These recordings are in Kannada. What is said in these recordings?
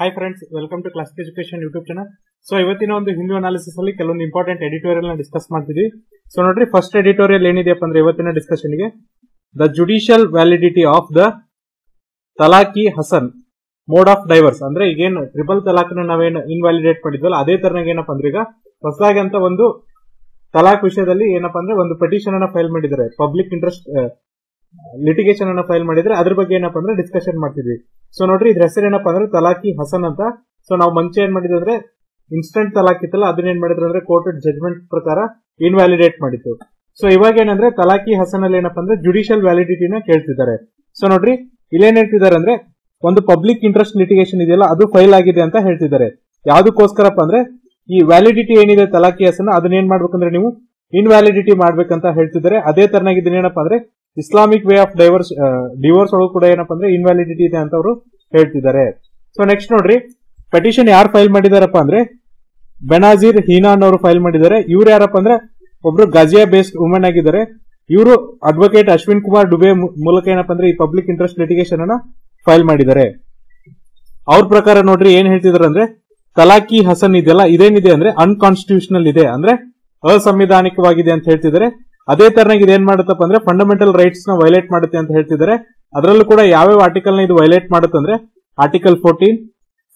Hi friends welcome to classic education YouTube channel so ಇವತ್ತಿನ ಒಂದು ಹಿಂದೂ ಅನಾಲಿಸಿಸ್ ಅಲ್ಲಿ ಕೆಲವೊಂದು ಇಂಪಾರ್ಟೆಂಟ್ ಎಡಿಟೋರಿಯಲ್ನ ಡಿಸ್ಕಸ್ ಮಾಡ್ತೀವಿ ಸೊ ನೋಡ್ರಿ ಫಸ್ಟ್ ಎಡಿಟೋರಿಯಲ್ ಏನಿದೆಯಪ್ಪ ಅಂದ್ರೆ ಇವತ್ತಿನ ಡಿಸ್ಕಷನ್ಗೆ. The judicial validity of the talaq e hasan mode of divorce ಅಂದ್ರೆ ಈಗೇನು ಟ್ರಿಪಲ್ ತಲಾಕ್ ನಾವೇನು ಇನ್ವ್ಯಾಲಿಡೇಟ್ ಮಾಡಿದ್ವಲ್ಲ, ಅದೇ ತರನಾಗ ಏನಪ್ಪ ಅಂದ್ರೆ ಈಗ ಹೊಸದಾಗಿ ಅಂತ ಒಂದು ತಲಾಖ್ ವಿಷಯದಲ್ಲಿ ಏನಪ್ಪಾ ಅಂದ್ರೆ ಒಂದು ಪೆಟಿಷನ್ ಅನ್ನ ಫೈಲ್ ಮಾಡಿದ್ದಾರೆ. ಪಬ್ಲಿಕ್ ಇಂಟ್ರೆಸ್ಟ್ ಲಿಟಿಗೇಷನ್ ಅನ್ನ ಫೈಲ್ ಮಾಡಿದ್ರೆ ಅದ್ರ ಬಗ್ಗೆ ಏನಪ್ಪಾ ಅಂದ್ರೆ ಡಿಸ್ಕಷನ್ ಮಾಡ್ತಿದ್ವಿ. ಸೊ ನೋಡ್ರಿ, ಇದ್ರ ಹೆಸರು ಏನಪ್ಪಾ ಅಂದ್ರೆ ತಲಾಕಿ ಹಸನ್ ಅಂತ. ಸೊ ನಾವು ಮುಂಚೆ ಏನ್ ಮಾಡಿದ್ವಿ ಅಂದ್ರೆ ಇನ್ಸ್ಟೆಂಟ್ ತಲಾಕ್ ಇತ್ತಲ್ಲ, ಅದನ್ನ ಏನ್ ಮಾಡಿದ್ರು ಅಂದ್ರೆ ಕೋರ್ಟ್ ಜಜ್ಮೆಂಟ್ ಪ್ರಕಾರ ಇನ್ವ್ಯಾಲಿಡೇಟ್ ಮಾಡಿತ್ತು. ಸೊ ಇವಾಗ ಏನಂದ್ರೆ ತಲಾಕಿ ಹಸನ್ ಅಲ್ಲಿ ಏನಪ್ಪಾ ಅಂದ್ರೆ ಜುಡಿಷಿಯಲ್ ವ್ಯಾಲಿಡಿಟಿನ ಕೇಳ್ತಿದ್ದಾರೆ. ಸೊ ನೋಡ್ರಿ, ಇಲ್ಲೇನ್ ಹೇಳ್ತಿದ್ದಾರೆ ಅಂದ್ರೆ, ಒಂದು ಪಬ್ಲಿಕ್ ಇಂಟ್ರೆಸ್ಟ್ ಲಿಟಿಗೇಷನ್ ಇದೆಯಲ್ಲ, ಅದು ಫೈಲ್ ಆಗಿದೆ ಅಂತ ಹೇಳ್ತಿದ್ದಾರೆ. ಯಾವ್ದಕ್ಕೋಸ್ಕರಪ್ಪ ಅಂದ್ರೆ, ಈ ವ್ಯಾಲಿಡಿಟಿ ಏನಿದೆ ತಲಾಖಿ ಹಸನ್ ಅದನ್ನ ಏನ್ ಮಾಡ್ಬೇಕಂದ್ರೆ ನೀವು ಇನ್ವ್ಯಾಲಿಡಿಟಿ ಮಾಡ್ಬೇಕಂತ ಹೇಳ್ತಿದ್ದಾರೆ. ಅದೇ ತರನಾಗಿ ಅಂದ್ರೆ Islamic way of divorce divorce ಒಳಗೂ ಕೂಡ ಏನಪ್ಪಾ ಅಂದ್ರೆ ಇನ್ವ್ಯಾಲಿಡಿಟಿ ಇದೆ ಅಂತ ಅವರು ಹೇಳ್ತಿದ್ದಾರೆ. ಸೊ ನೆಕ್ಸ್ಟ್ ನೋಡ್ರಿ. ಪೆಟಿಷನ್ ಯಾರು ಫೈಲ್ ಮಾಡಿದಾರಪ್ಪ ಅಂದ್ರೆ ಬೆನಾಜೀರ್ ಹೀನಾನ್ ಅವರು ಫೈಲ್ ಮಾಡಿದ್ದಾರೆ. ಇವ್ರು ಯಾರಪ್ಪ ಅಂದ್ರೆ ಒಬ್ರು ಗಜಿಯಾ ಬೇಸ್ಡ್ ವುಮೆನ್ ಆಗಿದ್ದಾರೆ. ಇವರು ಅಡ್ವೊಕೇಟ್ ಅಶ್ವಿನ್ ಕುಮಾರ್ ಡುಬೆ ಮೂಲಕ ಏನಪ್ಪಾ ಅಂದ್ರೆ ಈ ಪಬ್ಲಿಕ್ ಇಂಟ್ರೆಸ್ಟ್ ಲಿಟಿಗೇಷನ್ ಅನ್ನ ಫೈಲ್ ಮಾಡಿದ್ದಾರೆ. ಅವ್ರ ಪ್ರಕಾರ ನೋಡ್ರಿ ಏನ್ ಹೇಳ್ತಿದಾರೆ ಅಂದ್ರೆ ತಲಾಕಿ ಹಸನ್ ಇದೆಯಲ್ಲ ಇದೇನಿದೆ ಅಂದ್ರೆ ಅನ್ಕಾನ್ಸ್ಟಿಟ್ಯೂಷನಲ್ ಇದೆ. ಅಂದ್ರೆ ಅಸಂವಿಧಾನಿಕವಾಗಿದೆ ಅಂತ ಹೇಳ್ತಿದ್ದಾರೆ. ಅದೇ ತರನಾಗಿ ಇದೇನ್ ಮಾಡುತ್ತಪ್ಪ ಅಂದ್ರೆ ಫಂಡಮೆಂಟಲ್ ರೈಟ್ಸ್ನ ವೈಲೇಟ್ ಮಾಡುತ್ತೆ ಅಂತ ಹೇಳ್ತಿದ್ದಾರೆ. ಅದರಲ್ಲೂ ಕೂಡ ಯಾವ್ಯಾವ ಆರ್ಟಿಕಲ್ನ ಇದು ವೈಲೇಟ್ ಮಾಡುತ್ತೆ ಅಂದ್ರೆ article fourteen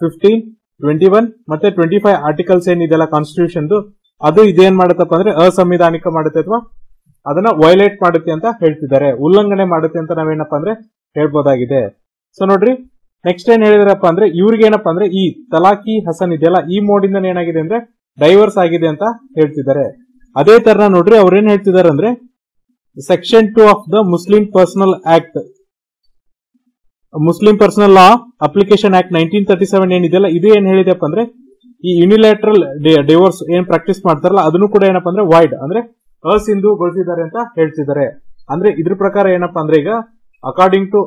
fifteen twenty one ಮತ್ತೆ ಟ್ವೆಂಟಿ ಫೈವ್ ಆರ್ಟಿಕಲ್ಸ್ ಏನಿದೆಯಲ್ಲ ಕಾನ್ಸ್ಟಿಟ್ಯೂಷನ್ ಅದು ಇದೇನ್ ಮಾಡುತ್ತಪ್ಪ ಅಂದ್ರೆ ಅಸಂವಿಧಾನಿಕ ಮಾಡುತ್ತೆ ಅಥವಾ ಅದನ್ನ ವೈಲೇಟ್ ಮಾಡುತ್ತೆ ಅಂತ ಹೇಳ್ತಿದ್ದಾರೆ. ಉಲ್ಲಂಘನೆ ಮಾಡುತ್ತೆ ಅಂತ ನಾವೇನಪ್ಪ ಅಂದ್ರೆ ಹೇಳ್ಬೋದಾಗಿದೆ. ಸೊ ನೋಡ್ರಿ ನೆಕ್ಸ್ಟ್ ಏನ್ ಹೇಳಿದಾರಪ್ಪ ಅಂದ್ರೆ ಇವ್ರಿಗೆ ಏನಪ್ಪಾ ಅಂದ್ರೆ ಈ ತಲಾಕಿ ಹಸನ್ ಇದೆಯಲ್ಲ ಈ ಮೋಡಿಂದ ಏನಾಗಿದೆ ಅಂದ್ರೆ ಡೈವರ್ಸ್ ಆಗಿದೆ ಅಂತ ಹೇಳ್ತಿದ್ದಾರೆ. ಅದೇ ತರ ನೋಡ್ರಿ, ಅವ್ರೇನ್ ಏನ್ ಹೇಳ್ತಿದ್ದಾರೆ ಅಂದ್ರೆ section two of the Muslim personal act Muslim personal law application act nineteen thirty seven ಏನಿದೆಯಲ್ಲ, ಇದು ಏನ್ ಹೇಳಿದೆಪ್ಪ ಅಂದ್ರೆ, ಈ ಯುನಿಲ್ಯಾಟ್ರಲ್ ಡಿವೋರ್ಸ್ ಏನ್ ಪ್ರಾಕ್ಟೀಸ್ ಮಾಡ್ತಾರಲ್ಲ, ಅದನ್ನು ಕೂಡ ಏನಪ್ಪಾ ಅಂದ್ರೆ ವೈಡ್ ಅಂದ್ರೆ ಅಸಿಂಧುಗೊಳಿಸಿದ್ದಾರೆ ಅಂತ ಹೇಳ್ತಿದ್ದಾರೆ. ಅಂದ್ರೆ ಇದ್ರ ಪ್ರಕಾರ ಏನಪ್ಪಾ ಅಂದ್ರೆ ಈಗ ಅಕಾರ್ಡಿಂಗ್ ಟು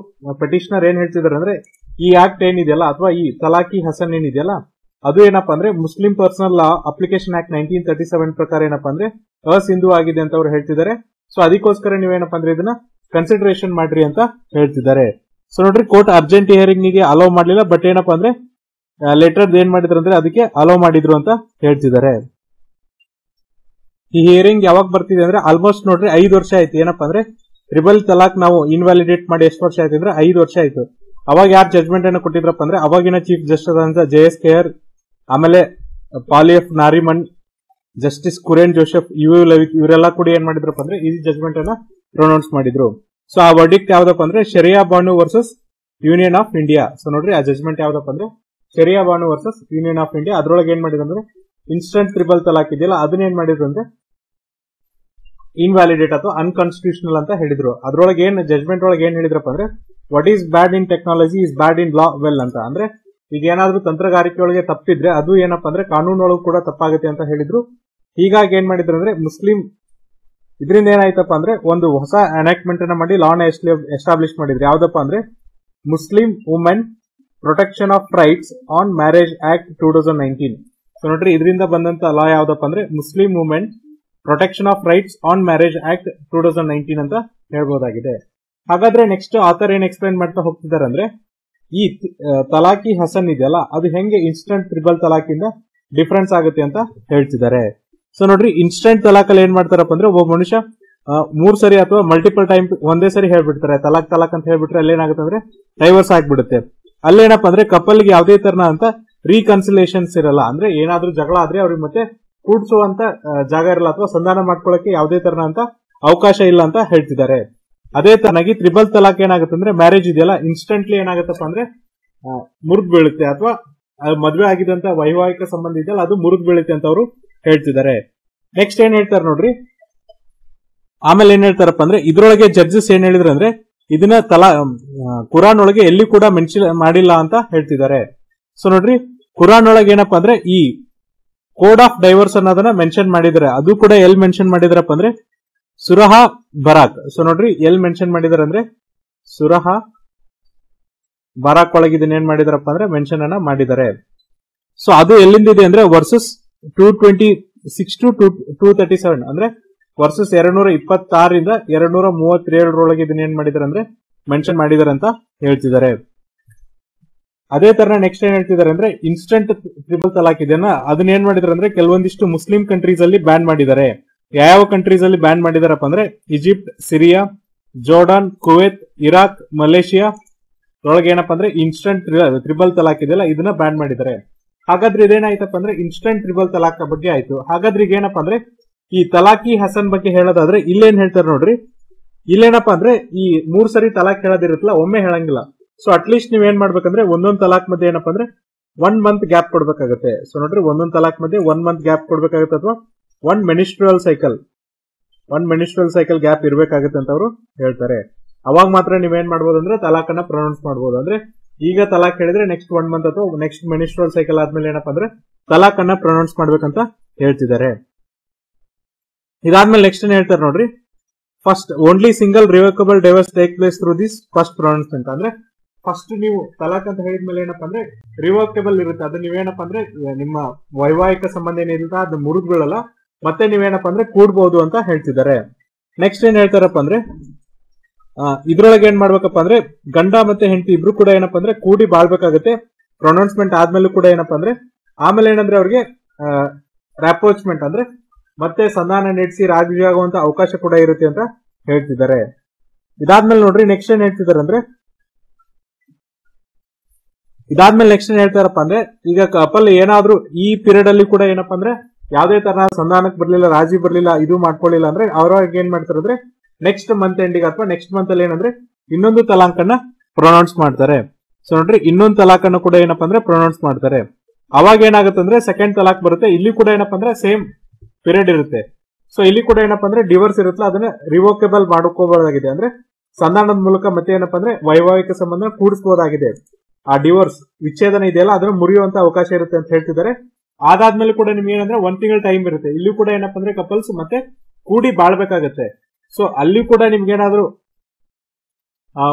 ಪೆಟಿಷನರ್ ಏನ್ ಹೇಳ್ತಿದ್ದಾರೆ ಅಂದ್ರೆ, ಈ ಆಕ್ಟ್ ಏನಿದೆಯಲ್ಲ, ಅಥವಾ ಈ ತಲಾಕಿ ಹಸನ್ ಏನಿದೆಯಲ್ಲ ಅದು ಏನಪ್ಪಾ ಅಂದ್ರೆ Muslim personal law application act nineteen thirty seven ಪ್ರಕಾರ ಏನಪ್ಪಾ ಅಂದ್ರೆ ಅಸಿಂಧು ಆಗಿದೆ ಅಂತ ಅವ್ರು ಹೇಳ್ತಿದ್ದಾರೆ. ಸೊ ಅದಕ್ಕೋಸ್ಕರ ನೀವೇನಪ್ಪಾ ಅಂದ್ರೆ ಇದನ್ನ ಕನ್ಸಿಡರೇಷನ್ ಮಾಡ್ರಿ ಅಂತ ಹೇಳ್ತಿದ್ದಾರೆ. ಸೊ ನೋಡ್ರಿ ಕೋರ್ಟ್ ಅರ್ಜೆಂಟ್ ಹಿಯರಿಂಗ್ಗೆ ಅಲೋ ಮಾಡ್ಲಿಲ್ಲ ಬಟ್ ಏನಪ್ಪಾ ಅಂದ್ರೆ ಲೆಟರ್ ಏನ್ ಮಾಡಿದ್ರು ಅಂದ್ರೆ ಅದಕ್ಕೆ ಅಲೋ ಮಾಡಿದ್ರು ಅಂತ ಹೇಳ್ತಿದ್ದಾರೆ. ಈ ಹಿಯರಿಂಗ್ ಯಾವಾಗ ಬರ್ತಿದೆ ಅಂದ್ರೆ ಆಲ್ಮೋಸ್ಟ್ ನೋಡ್ರಿ ಐದು ವರ್ಷ ಆಯ್ತು. ಏನಪ್ಪಾ ಅಂದ್ರೆ, ರಿಬಲ್ ತಲಾಕ್ ನಾವು ಇನ್ವ್ಯಾಲಿಡೇಟ್ ಮಾಡಿ ಎಷ್ಟು ವರ್ಷ ಆಯ್ತು ಅಂದ್ರೆ ಐದು ವರ್ಷ ಆಯ್ತು. ಅವಾಗ ಯಾರು ಜಜ್ಮೆಂಟ್ ಅನ್ನು ಕೊಟ್ಟಿದ್ರಪ್ಪ ಅಂದ್ರೆ, ಅವಾಗಿನ chief justice J S Khehar ಆಮೇಲೆ ಪಾಲಿ ಎಫ್ ನಾರಿಮನ್ ಜಸ್ಟಿಸ್ ಕುರೇನ್ ಜೋಸೆಫ್, ಇವು ಇವರೆಲ್ಲ ಕೂಡ ಏನ್ ಮಾಡಿದ್ರಪ್ಪ ಅಂದ್ರೆ ಈ ಜಜ್ಮೆಂಟ್ ಅನ್ನ ಪ್ರೊನೌನ್ಸ್ ಮಾಡಿದ್ರು. ಸೊ ಆ ವರ್ಡಿಕ್ಟ್ ಯಾವ್ದಪ್ಪ ಅಂದ್ರೆ Shayara Bano versus Union of India so ನೋಡ್ರಿ, ಆ ಜಜ್ಮೆಂಟ್ ಯಾವ್ದಪ್ಪ ಅಂದ್ರೆ Shayara Bano versus Union of India ಅದ್ರೊಳಗೆ ಏನ್ ಮಾಡಿದ್ರು ಅಂದ್ರೆ ಇನ್ಸ್ಟೆಂಟ್ ತ್ರಿಬಲ್ ತಲಾಕ್ ಇದೆಯಲ್ಲ, ಅದನ್ನ ಏನ್ ಮಾಡಿದ್ರು ಅಂದ್ರೆ ಇನ್ವ್ಯಾಲಿಡೇಟ್ ಅಥವಾ ಅನ್ಕಾನ್ಸ್ಟಿಟ್ಯೂಷನಲ್ ಅಂತ ಹೇಳಿದ್ರು. ಅದ್ರೊಳಗೆ ಏನ್ ಜಜ್ಮೆಂಟ್ ಒಳಗೆ ಏನ್ ಹೇಳಿದ್ರಪ್ಪ ಅಂದ್ರೆ what is bad in technology is bad in law well ಅಂತ. ಅಂದ್ರೆ ಈಗ ಏನಾದ್ರೂ ತಂತ್ರಗಾರಿಕೆ ಒಳಗೆ ತಪ್ಪಿದ್ರೆ ಅದು ಏನಪ್ಪಾ ಅಂದ್ರೆ ಕಾನೂನೊಳಗೂ ಕೂಡ ತಪ್ಪಾಗುತ್ತೆ ಅಂತ ಹೇಳಿದ್ರು. ಹೀಗಾಗಿ ಏನ್ ಮಾಡಿದ್ರು ಅಂದ್ರೆ ಮುಸ್ಲಿಂ ಇದರಿಂದ ಏನಾಯ್ತಪ್ಪ ಅಂದ್ರೆ ಒಂದು ಹೊಸ ಅನಾಕ್ಟ್ಮೆಂಟ್ ಅನ್ನ ಮಾಡಿ ಲಾನ ಎಸ್ಟಾಬ್ಲಿಷ್ ಮಾಡಿದ್ರು. ಯಾವ್ದಪ್ಪ ಅಂದ್ರೆ Muslim women protection of rights on marriage act two thousand nineteen so ನೋಡ್ರಿ, ಇದರಿಂದ ಬಂದಂತ ಲಾ ಯಾವ್ದಪ್ಪ ಅಂದ್ರೆ Muslim women protection of rights on marriage act two thousand nineteen ಅಂತ ಹೇಳ್ಬೋದಾಗಿದೆ. ಹಾಗಾದ್ರೆ ನೆಕ್ಸ್ಟ್ ಆಥರ್ ಏನ್ ಎಕ್ಸ್ಪ್ಲೈನ್ ಮಾಡ್ತಾ ಹೋಗ್ತಿದ್ದಾರೆ ಅಂದ್ರೆ ಈ ತಲಾಕಿ ಹಸನ್ ಇದೆಯಲ್ಲ, ಅದು ಹೆಂಗೆ ಇನ್ಸ್ಟಂಟ್ ತ್ರಿಬಲ್ ತಲಾಕಿಂದ ಡಿಫ್ರೆನ್ಸ್ ಆಗುತ್ತೆ ಅಂತ ಹೇಳ್ತಿದ್ದಾರೆ. ಸೊ ನೋಡ್ರಿ ಇನ್ಸ್ಟಂಟ್ ತಲಾಕಲ್ಲಿ ಏನ್ ಮಾಡ್ತಾರಪ್ಪ ಅಂದ್ರೆ ಒಬ್ಬ ಮನುಷ್ಯ ಮೂರ್ ಸರಿ ಅಥವಾ ಮಲ್ಟಿಪಲ್ ಟೈಮ್ ಒಂದೇ ಸರಿ ಹೇಳ್ಬಿಡ್ತಾರೆ. ತಲಾಕ್ ತಲಾಕ್ ಅಂತ ಹೇಳ್ಬಿಟ್ರೆ ಅಲ್ಲಿ ಏನಾಗುತ್ತೆ ಅಂದ್ರೆ ಡೈವರ್ಸ್ ಆಗ್ಬಿಡುತ್ತೆ. ಅಲ್ಲೇನಪ್ಪ ಅಂದ್ರೆ ಕಪಲ್ಗೆ ಯಾವುದೇ ತರನ ಅಂತ ರೀಕನ್ಸಿಲೇಷನ್ಸ್ ಇರಲ್ಲ. ಅಂದ್ರೆ ಏನಾದ್ರೂ ಜಗಳ ಆದ್ರೆ ಅವ್ರಿಗೆ ಮತ್ತೆ ಕೂಡ್ಸುವಂತ ಜಾಗ ಇರಲ್ಲ ಅಥವಾ ಸಂಧಾನ ಮಾಡ್ಕೊಳ್ಳಕ್ಕೆ ಯಾವುದೇ ತರನ ಅಂತ ಅವಕಾಶ ಇಲ್ಲ ಅಂತ ಹೇಳ್ತಿದ್ದಾರೆ. ಅದೇ ತರನಾಗಿ ತ್ರಿಬಲ್ ತಲಾಕ್ ಏನಾಗುತ್ತೆ ಅಂದ್ರೆ ಮ್ಯಾರೇಜ್ ಇದೆಯಲ್ಲ ಇನ್ಸ್ಟೆಂಟ್ಲಿ ಏನಾಗುತ್ತಪ್ಪ ಅಂದ್ರೆ ಮುರಿದ್ ಬೀಳುತ್ತೆ ಅಥವಾ ಮದುವೆ ಆಗಿದಂತ ವೈವಾಹಿಕ ಸಂಬಂಧ ಇದೆಯಲ್ಲ, ಅದು ಮುರಿದ್ ಬೀಳುತ್ತೆ ಅಂತ ಅವರು ಹೇಳ್ತಿದ್ದಾರೆ. ನೆಕ್ಸ್ಟ್ ಏನ್ ಹೇಳ್ತಾರೆ ನೋಡ್ರಿ? ಆಮೇಲೆ ಏನ್ ಹೇಳ್ತಾರಪ್ಪ ಅಂದ್ರೆ, ಇದ್ರೊಳಗೆ ಜಡ್ಜಸ್ ಏನ್ ಹೇಳಿದ್ರು ಅಂದ್ರೆ, ಇದನ್ನ ತಲಾ ಕುರಾನ್ ಒಳಗೆ ಎಲ್ಲಿ ಕೂಡ ಮೆನ್ಷನ್ ಮಾಡಿಲ್ಲ ಅಂತ ಹೇಳ್ತಿದ್ದಾರೆ. ಸೊ ನೋಡ್ರಿ ಕುರಾನ್ ಒಳಗೆ ಏನಪ್ಪಾ ಅಂದ್ರೆ, ಈ ಕೋಡ್ ಆಫ್ ಡೈವರ್ಸ್ ಅನ್ನೋದನ್ನ ಮೆನ್ಷನ್ ಮಾಡಿದ್ದಾರೆ. ಅದು ಕೂಡ ಎಲ್ಲಿ ಮೆನ್ಷನ್ ಮಾಡಿದ್ರಪ್ಪ ಅಂದ್ರೆ ಸುರಹ ಬರಾಕ್. ಸೊ ನೋಡ್ರಿ, ಎಲ್ ಮೆನ್ಷನ್ ಮಾಡಿದಾರೆ ಅಂದ್ರೆ ಸುರಹ ಬರಾಕ್ ಇದನ್ನ ಏನ್ ಮಾಡಿದಾರಪ್ಪ ಅಂದ್ರೆ ಮೆನ್ಷನ್ ಅನ್ನ ಮಾಡಿದ್ದಾರೆ ಸೊ ಅದು ಎಲ್ಲಿಂದ ಇದೆ ಅಂದ್ರೆ verses two twenty six to two thirty seven ಅಂದ್ರೆ ವರ್ಸಸ್ ಎರಡ್ ನೂರ ಇಪ್ಪತ್ತಾರರಿಂದ ಮೂವತ್ತೇಳರೊಳಗೆ ಇದನ್ನ ಏನ್ ಮಾಡಿದಾರೆ ಅಂದ್ರೆ ಮೆನ್ಷನ್ ಮಾಡಿದಾರೆ ಅಂತ ಹೇಳ್ತಿದ್ದಾರೆ. ಅದೇ ತರ ನೆಕ್ಸ್ಟ್ ಏನ್ ಹೇಳ್ತಿದ್ದಾರೆ ಅಂದ್ರೆ ಇನ್ಸ್ಟಂಟ್ ಟ್ರಿಬಲ್ ತಲಾಕ್ ಇದೆಯನ್ನ, ಅದನ್ನ ಏನ್ ಮಾಡಿದಾರೆ ಅಂದ್ರೆ ಕೆಲವೊಂದಿಷ್ಟು ಮುಸ್ಲಿಂ ಕಂಟ್ರೀಸ್ ಅಲ್ಲಿ ಬ್ಯಾನ್ ಮಾಡಿದ್ದಾರೆ. ಯಾವ ಕಂಟ್ರೀಸ್ ಅಲ್ಲಿ ಬ್ಯಾನ್ ಮಾಡಿದಾರಪ್ಪ ಅಂದ್ರೆ Egypt, Syria, Jordan, Kuwait, Iraq, Malaysia. ಒಳಗೆ ಏನಪ್ಪಾ ಅಂದ್ರೆ ಇನ್ಸ್ಟಂಟ್ ತ್ರಿಬಲ್ ತಲಾಕ್ ಇದೆಯಲ್ಲ, ಇದನ್ನ ಬ್ಯಾನ್ ಮಾಡಿದ್ದಾರೆ. ಹಾಗಾದ್ರೆ ಇದೇನಾಯ್ತಪ್ಪ ಅಂದ್ರೆ ಇನ್ಸ್ಟಂಟ್ ತ್ರಿಬಲ್ ತಲಾಕ್ ಬಗ್ಗೆ ಆಯ್ತು. ಹಾಗಾದ್ರೆ ಈಗ ಏನಪ್ಪಾ ಅಂದ್ರೆ ಈ ತಲಾಕಿ ಹಸನ್ ಬಗ್ಗೆ ಹೇಳೋದಾದ್ರೆ ಇಲ್ಲೇನ್ ಹೇಳ್ತಾರೆ ನೋಡ್ರಿ. ಇಲ್ಲೇನಪ್ಪಾ ಅಂದ್ರೆ ಈ ಮೂರ್ ಸರಿ ತಲಾಕ್ ಹೇಳೋದಿರುತ್ತಲ್ಲ, ಒಮ್ಮೆ ಹೇಳಂಗಿಲ್ಲ. ಸೊ ಅಟ್ಲೀಸ್ಟ್ ನೀವ್ ಏನ್ ಮಾಡ್ಬೇಕಂದ್ರೆ ಒಂದೊಂದ್ ತಲಾಕ್ ಮಧ್ಯೆ ಏನಪ್ಪಾ ಅಂದ್ರೆ ಒನ್ ಮಂತ್ ಗ್ಯಾಪ್ ಕೊಡ್ಬೇಕಾಗತ್ತೆ. ಸೊ ನೋಡ್ರಿ, ಒಂದೊಂದ್ ತಲಾಕ್ ಮಧ್ಯೆ ಒನ್ ಮಂತ್ ಗ್ಯಾಪ್ ಕೊಡ್ಬೇಕಾಗತ್ತೆ ಅಥವಾ one menstrual cycle one menstrual cycle gap ಇರಬೇಕಾಗುತ್ತೆ ಅಂತ ಅವರು ಹೇಳ್ತಾರೆ. ಅವಾಗ ಮಾತ್ರ ನೀವೇನ್ ಮಾಡ್ಬೋದು ಅಂದ್ರೆ ತಲಾಖನ್ನ ಪ್ರೊನೌನ್ಸ್ ಮಾಡ್ಬೋದು. ಅಂದ್ರೆ ಈಗ ತಲಾಖ್ ಹೇಳಿದ್ರೆ ನೆಕ್ಸ್ಟ್ ಒನ್ ಮಂತ್ ಅಥವಾ ನೆಕ್ಸ್ಟ್ ಮೆನಿಸ್ಟ್ರಲ್ ಸೈಕಲ್ ಆದ್ಮೇಲೆ ಏನಪ್ಪಾ ಅಂದ್ರೆ ತಲಾಖನ್ನ ಪ್ರೊನೌನ್ಸ್ ಮಾಡ್ಬೇಕಂತ ಹೇಳ್ತಿದ್ದಾರೆ. ಇದಾದ್ಮೇಲೆ ನೆಕ್ಸ್ಟ್ ಏನ್ ಹೇಳ್ತಾರೆ ನೋಡ್ರಿ? First only single revocable divorce take place through this first pronouncement ಅಂದ್ರೆ ಫಸ್ಟ್ ನೀವು ತಲಾಕ್ ಅಂತ ಹೇಳಿದ್ಮೇಲೆ ಏನಪ್ಪಾ ಅಂದ್ರೆ ರಿವರ್ಕಬಲ್ ಇರುತ್ತೆ. ಅದು ನೀವೇನಪ್ಪ ಅಂದ್ರೆ ನಿಮ್ಮ ವೈವಾಹಿಕ ಸಂಬಂಧ ಏನಿರುತ್ತೆ ಅದು ಮುರಿದು ಬೀಳಲ್ಲ ಮತ್ತೆ ನೀವೇನಪ್ಪ ಅಂದ್ರೆ ಕೂಡ್ಬೋದು ಅಂತ ಹೇಳ್ತಿದ್ದಾರೆ. ನೆಕ್ಸ್ಟ್ ಏನ್ ಹೇಳ್ತಾರಪ್ಪ ಅಂದ್ರೆ ಇದ್ರೊಳಗೆ ಏನ್ ಮಾಡ್ಬೇಕಪ್ಪ ಅಂದ್ರೆ ಗಂಡ ಮತ್ತೆ ಹೆಂಡತಿ ಇಬ್ರು ಕೂಡ ಏನಪ್ಪ ಅಂದ್ರೆ ಕೂಡಿ ಬಾಳ್ಬೇಕಾಗತ್ತೆ. ಪ್ರೊನೌನ್ಸ್ಮೆಂಟ್ ಆದ್ಮೇಲೂ ಕೂಡ ಏನಪ್ಪ ಅಂದ್ರೆ, ಆಮೇಲೆ ಏನಂದ್ರೆ ಅವ್ರಿಗೆ ರ್ಯಾಪೋಚ್ಮೆಂಟ್ ಅಂದ್ರೆ ಮತ್ತೆ ಸಂಧಾನ ನಡೆಸಿ ರಾಜಿ ಆಗುವಂತ ಅವಕಾಶ ಕೂಡ ಇರುತ್ತೆ ಅಂತ ಹೇಳ್ತಿದ್ದಾರೆ. ಇದಾದ್ಮೇಲೆ ನೋಡ್ರಿ ನೆಕ್ಸ್ಟ್ ಏನ್ ಹೇಳ್ತಿದ್ದಾರೆ ಅಂದ್ರೆ, ಇದಾದ್ಮೇಲೆ ನೆಕ್ಸ್ಟ್ ಏನ್ ಹೇಳ್ತಾರಪ್ಪ ಅಂದ್ರೆ ಈಗ ಕಪಲ್ ಏನಾದ್ರೂ ಈ ಪೀರಿಯಡ್ ಅಲ್ಲಿ ಕೂಡ ಏನಪ್ಪಾ ಅಂದ್ರೆ ಯಾವ್ದೇ ತರ ಸಂಧಾನಕ್ಕೆ ಬರಲಿಲ್ಲ, ರಾಜಿ ಬರಲಿಲ್ಲ, ಇದು ಮಾಡ್ಕೊಳ್ಳಿಲ್ಲ ಅಂದ್ರೆ ಅವ್ರವಾಗ ಏನ್ ಮಾಡ್ತಾರೆ ಅಂದ್ರೆ ನೆಕ್ಸ್ಟ್ ಮಂತ್ ಎಂಡಿಗೆ ಅಥವಾ ನೆಕ್ಸ್ಟ್ ಮಂತ್ ಅಲ್ಲಿ ಏನಂದ್ರೆ ಇನ್ನೊಂದು ತಲಾಂಕನ್ನ ಪ್ರೊನೌನ್ಸ್ ಮಾಡ್ತಾರೆ. ಸೊ ನೋಡ್ರಿ, ಇನ್ನೊಂದು ತಲಾಖನ್ನು ಕೂಡ ಏನಪ್ಪಾ ಅಂದ್ರೆ ಪ್ರೊನೌನ್ಸ್ ಮಾಡ್ತಾರೆ. ಅವಾಗ ಏನಾಗುತ್ತೆ ಅಂದ್ರೆ ಸೆಕೆಂಡ್ ತಲಾಖ್ ಬರುತ್ತೆ, ಇಲ್ಲಿ ಕೂಡ ಏನಪ್ಪಾ ಅಂದ್ರೆ ಸೇಮ್ ಪೀರಿಯಡ್ ಇರುತ್ತೆ. ಸೊ ಇಲ್ಲಿ ಕೂಡ ಏನಪ್ಪಾ ಅಂದ್ರೆ ಡಿವೋರ್ಸ್ ಇರುತ್ತಲ್ಲ, ಅದನ್ನ ರಿವೋಕೇಬಲ್ ಮಾಡ್ಕೋಬಹುದಾಗಿದೆ ಅಂದ್ರೆ ಸಂಧಾನದ ಮೂಲಕ ಮತ್ತೆ ಏನಪ್ಪಾ ಅಂದ್ರೆ ವೈವಾಹಿಕ ಸಂಬಂಧ ಕೂಡಿಸಬಹುದಾಗಿದೆ ಆ ಡಿವೋರ್ಸ್ ವಿಚ್ಛೇದನ ಇದೆಯಲ್ಲ, ಅದನ್ನು ಮುರಿಯುವಂತ ಅವಕಾಶ ಇರುತ್ತೆ ಅಂತ ಹೇಳ್ತಿದ್ದಾರೆ. ಅದಾದ್ಮೇಲೆ ಕೂಡ ನಿಮ್ಗೆ ಏನಂದ್ರೆ ಒಂದ್ ತಿಂಗಳ ಟೈಮ್ ಇರುತ್ತೆ. ಇಲ್ಲಿ ಕೂಡ ಏನಪ್ಪಾ ಅಂದ್ರೆ ಕಪಲ್ಸ್ ಮತ್ತೆ ಕೂಡಿ ಬಾಳ್ಬೇಕಾಗತ್ತೆ. ಸೊ ಅಲ್ಲಿ ಕೂಡ ನಿಮ್ಗೆ ಏನಾದ್ರು, ಆ,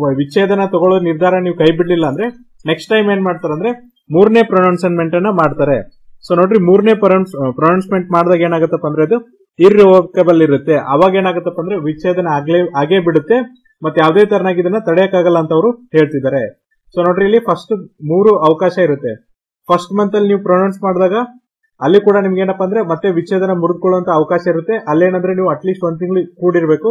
ವ- ವಿಚ್ಛೇದನ ತಗೊಳ್ಳೋ ನಿರ್ಧಾರ ನೀವು ಕೈ ಬಿಡ್ಲಿಲ್ಲ ಅಂದ್ರೆ ನೆಕ್ಸ್ಟ್ ಟೈಮ್ ಏನ್ ಮಾಡ್ತಾರೆ ಅಂದ್ರೆ ಮೂರನೇ ಪ್ರೊನೌನ್ಸ್ಮೆಂಟ್ ಅನ್ನ ಮಾಡ್ತಾರೆ. ಸೊ ನೋಡ್ರಿ ಮೂರನೇ ಪ್ರೊನೌನ್ಸ್ಮೆಂಟ್ ಮಾಡಿದಾಗ ಏನಾಗುತ್ತಪ್ಪ ಅಂದ್ರೆ ಅದು ಇರ್ರಿವೋಕಬಲ್ ಇರುತ್ತೆ. ಅವಾಗ ಏನಾಗುತ್ತಪ್ಪ ಅಂದ್ರೆ ವಿಚ್ಛೇದನ ಆಗ್ಲೇ, ಆಗೇ ಬಿಡುತ್ತೆ. ಮತ್ತೆ ಯಾವುದೇ ತರನಾಗಿ ಇದನ್ನ ತಡೆಯಕ್ಕಾಗಲ್ಲ ಅಂತ ಅವರು ಹೇಳ್ತಿದ್ದಾರೆ. ಸೊ ನೋಡ್ರಿ ಇಲ್ಲಿ ಫಸ್ಟ್ ಮೂರು ಅವಕಾಶ ಇರುತ್ತೆ. ಫಸ್ಟ್ ಮಂತ್ ಅಲ್ಲಿ ನೀವು ಪ್ರೊನೌನ್ಸ್ ಮಾಡಿದಾಗ ಅಲ್ಲಿ ಕೂಡ ನಿಮ್ಗೆ ಏನಪ್ಪಾ ಅಂದ್ರೆ ಮತ್ತೆ ವಿಚ್ಛೇದನ ಮುರಿದುಕೊಳ್ಳುವಂತ ಅವಕಾಶ ಇರುತ್ತೆ. ಅಲ್ಲೇನಂದ್ರೆ ನೀವು ಅಟ್ಲೀಸ್ಟ್ ಒಂದ್ ತಿಂಗಳು ಕೂಡಿರ್ಬೇಕು.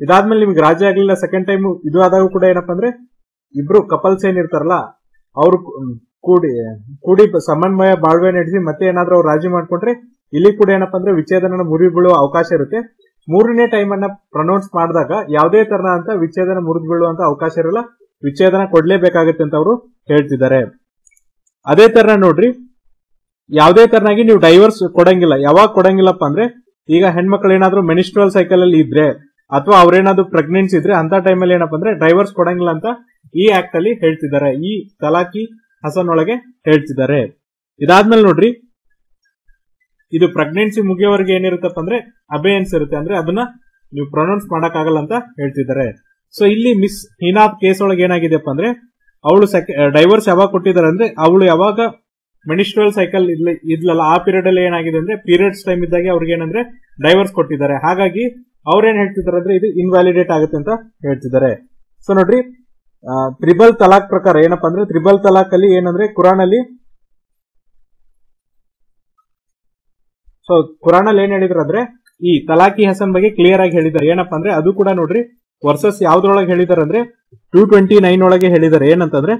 ಇದಾದ್ಮೇಲೆ ನಿಮ್ಗೆ ರಾಜಿ ಆಗ್ಲಿಲ್ಲ ಸೆಕೆಂಡ್ ಟೈಮ್ ಇದು ಆದಾಗ ಕೂಡ ಏನಪ್ಪಾ ಅಂದ್ರೆ ಇಬ್ರು ಕಪಲ್ಸ್ ಏನಿರ್ತಾರಲ್ಲ, ಅವ್ರು ಕೂಡಿ ಕೂಡಿ ಸಮನ್ವಯ ಬಾಳ್ವೆ ನಡೆಸಿ ಮತ್ತೆ ಏನಾದ್ರೂ ಅವ್ರು ರಾಜಿ ಮಾಡ್ಕೊಂಡ್ರೆ ಇಲ್ಲಿ ಕೂಡ ಏನಪ್ಪಾ ಅಂದ್ರೆ ವಿಚ್ಛೇದನ ಮುರಿ ಬೀಳುವ ಅವಕಾಶ ಇರುತ್ತೆ. ಮೂರನೇ ಟೈಮ್ ಅನ್ನ ಪ್ರೊನೌನ್ಸ್ ಮಾಡಿದಾಗ ಯಾವುದೇ ತರನ ಅಂತ ವಿಚ್ಛೇದನ ಮುರಿದು ಬೀಳುವಂತ ಅವಕಾಶ ಇರಲ್ಲ. ವಿಚ್ಛೇದನ ಕೊಡ್ಲೇಬೇಕಾಗುತ್ತೆ ಅಂತ ಅವರು ಹೇಳ್ತಿದ್ದಾರೆ. ಅದೇ ತರ ನೋಡ್ರಿ. ಯಾವುದೇ ತರನಾಗಿ ನೀವು ಡೈವರ್ಸ್ ಕೊಡಂಗಿಲ್ಲ. ಯಾವಾಗ ಕೊಡಂಗಿಲ್ಲಪ್ಪ ಅಂದ್ರೆ, ಈಗ ಹೆಣ್ಮಕ್ಳು ಏನಾದ್ರೂ ಮೆನಿಸ್ಟ್ರಲ್ ಸೈಕಲ್ ಅಲ್ಲಿ ಇದ್ರೆ, ಅಥವಾ ಅವ್ರೇನಾದ್ರೂ ಪ್ರೆಗ್ನೆನ್ಸಿ ಇದ್ರೆ, ಅಂತ ಟೈಮಲ್ಲಿ ಏನಪ್ಪ ಅಂದ್ರೆ ಡೈವರ್ಸ್ ಕೊಡಂಗಿಲ್ಲ ಅಂತ ಈ ಆಕ್ಟ್ ಅಲ್ಲಿ ಹೇಳ್ತಿದ್ದಾರೆ. ಈ ತಲಾಕಿ ಹಸನ್ ಒಳಗೆ ಹೇಳ್ತಿದ್ದಾರೆ. ಇದಾದ್ಮೇಲೆ ನೋಡ್ರಿ. ಇದು ಪ್ರೆಗ್ನೆನ್ಸಿ ಮುಗಿಯೋವರೆಗೆ ಏನಿರುತ್ತಪ್ಪ ಅಂದ್ರೆ ಅಬೇಯನ್ಸ್ ಇರುತ್ತೆ. ಅಂದ್ರೆ ಅದನ್ನ ನೀವು ಪ್ರೊನೌನ್ಸ್ ಮಾಡಕ್ಕಾಗಲ್ಲ ಅಂತ ಹೇಳ್ತಿದ್ದಾರೆ. ಸೊ ಇಲ್ಲಿ ಮಿಸ್ ಹೀನಾಥ್ ಕೇಸ್ ಒಳಗೆ ಏನಾಗಿದೆಪ್ಪ ಅಂದ್ರೆ ಅವಳು ಡೈವರ್ಸ್ ಯಾವಾಗ ಕೊಟ್ಟಿದ್ದಾರೆ ಅಂದ್ರೆ, ಅವಳು ಯಾವಾಗ ಮೆನಿಸ್ಟ್ರಲ್ ಸೈಕಲ್ ಇದ್ಲಲ್ಲ ಆ ಪೀರಿಯಡ್ ಅಲ್ಲಿ ಏನಾಗಿದೆ ಅಂದ್ರೆ ಪೀರಿಯಡ್ಸ್ ಟೈಮ್ ಇದ್ದಾಗ ಅವ್ರಿಗೆ ಏನಂದ್ರೆ ಡೈವರ್ಸ್ ಕೊಟ್ಟಿದ್ದಾರೆ. ಹಾಗಾಗಿ ಅವ್ರೇನ್ ಹೇಳ್ತಿದ್ದಾರೆ ಅಂದ್ರೆ, ಇದು ಇನ್ವ್ಯಾಲಿಡೇಟ್ ಆಗುತ್ತೆ ಅಂತ ಹೇಳ್ತಿದ್ದಾರೆ. ಸೊ ನೋಡ್ರಿ ತ್ರಿಬಲ್ ತಲಾಕ್ ಪ್ರಕಾರ ಏನಪ್ಪಾ ಅಂದ್ರೆ ತ್ರಿಬಲ್ ತಲಾಕ್ ಅಲ್ಲಿ ಏನಂದ್ರೆ ಕುರಾನ್ ಅಲ್ಲಿ ಸೊ ಕುರಾನ್ ಅಲ್ಲಿ ಏನ್ ಹೇಳಿದ್ರು ಅಂದ್ರೆ ಈ ತಲಾಕಿ ಹಸನ್ ಬಗ್ಗೆ ಕ್ಲಿಯರ್ ಆಗಿ ಹೇಳಿದ್ದಾರೆ. ಏನಪ್ಪಾ ಅಂದ್ರೆ, ಅದು ಕೂಡ ನೋಡ್ರಿ ವರ್ಸಸ್ ಯಾವ್ದ್ರೊಳಗೆ ಹೇಳಿದಾರೆ ಅಂದ್ರೆ ಟೂ ಟ್ವೆಂಟಿ ನೈನ್ ಒಳಗೆ ಹೇಳಿದ್ದಾರೆ ಏನಂತಂದ್ರೆ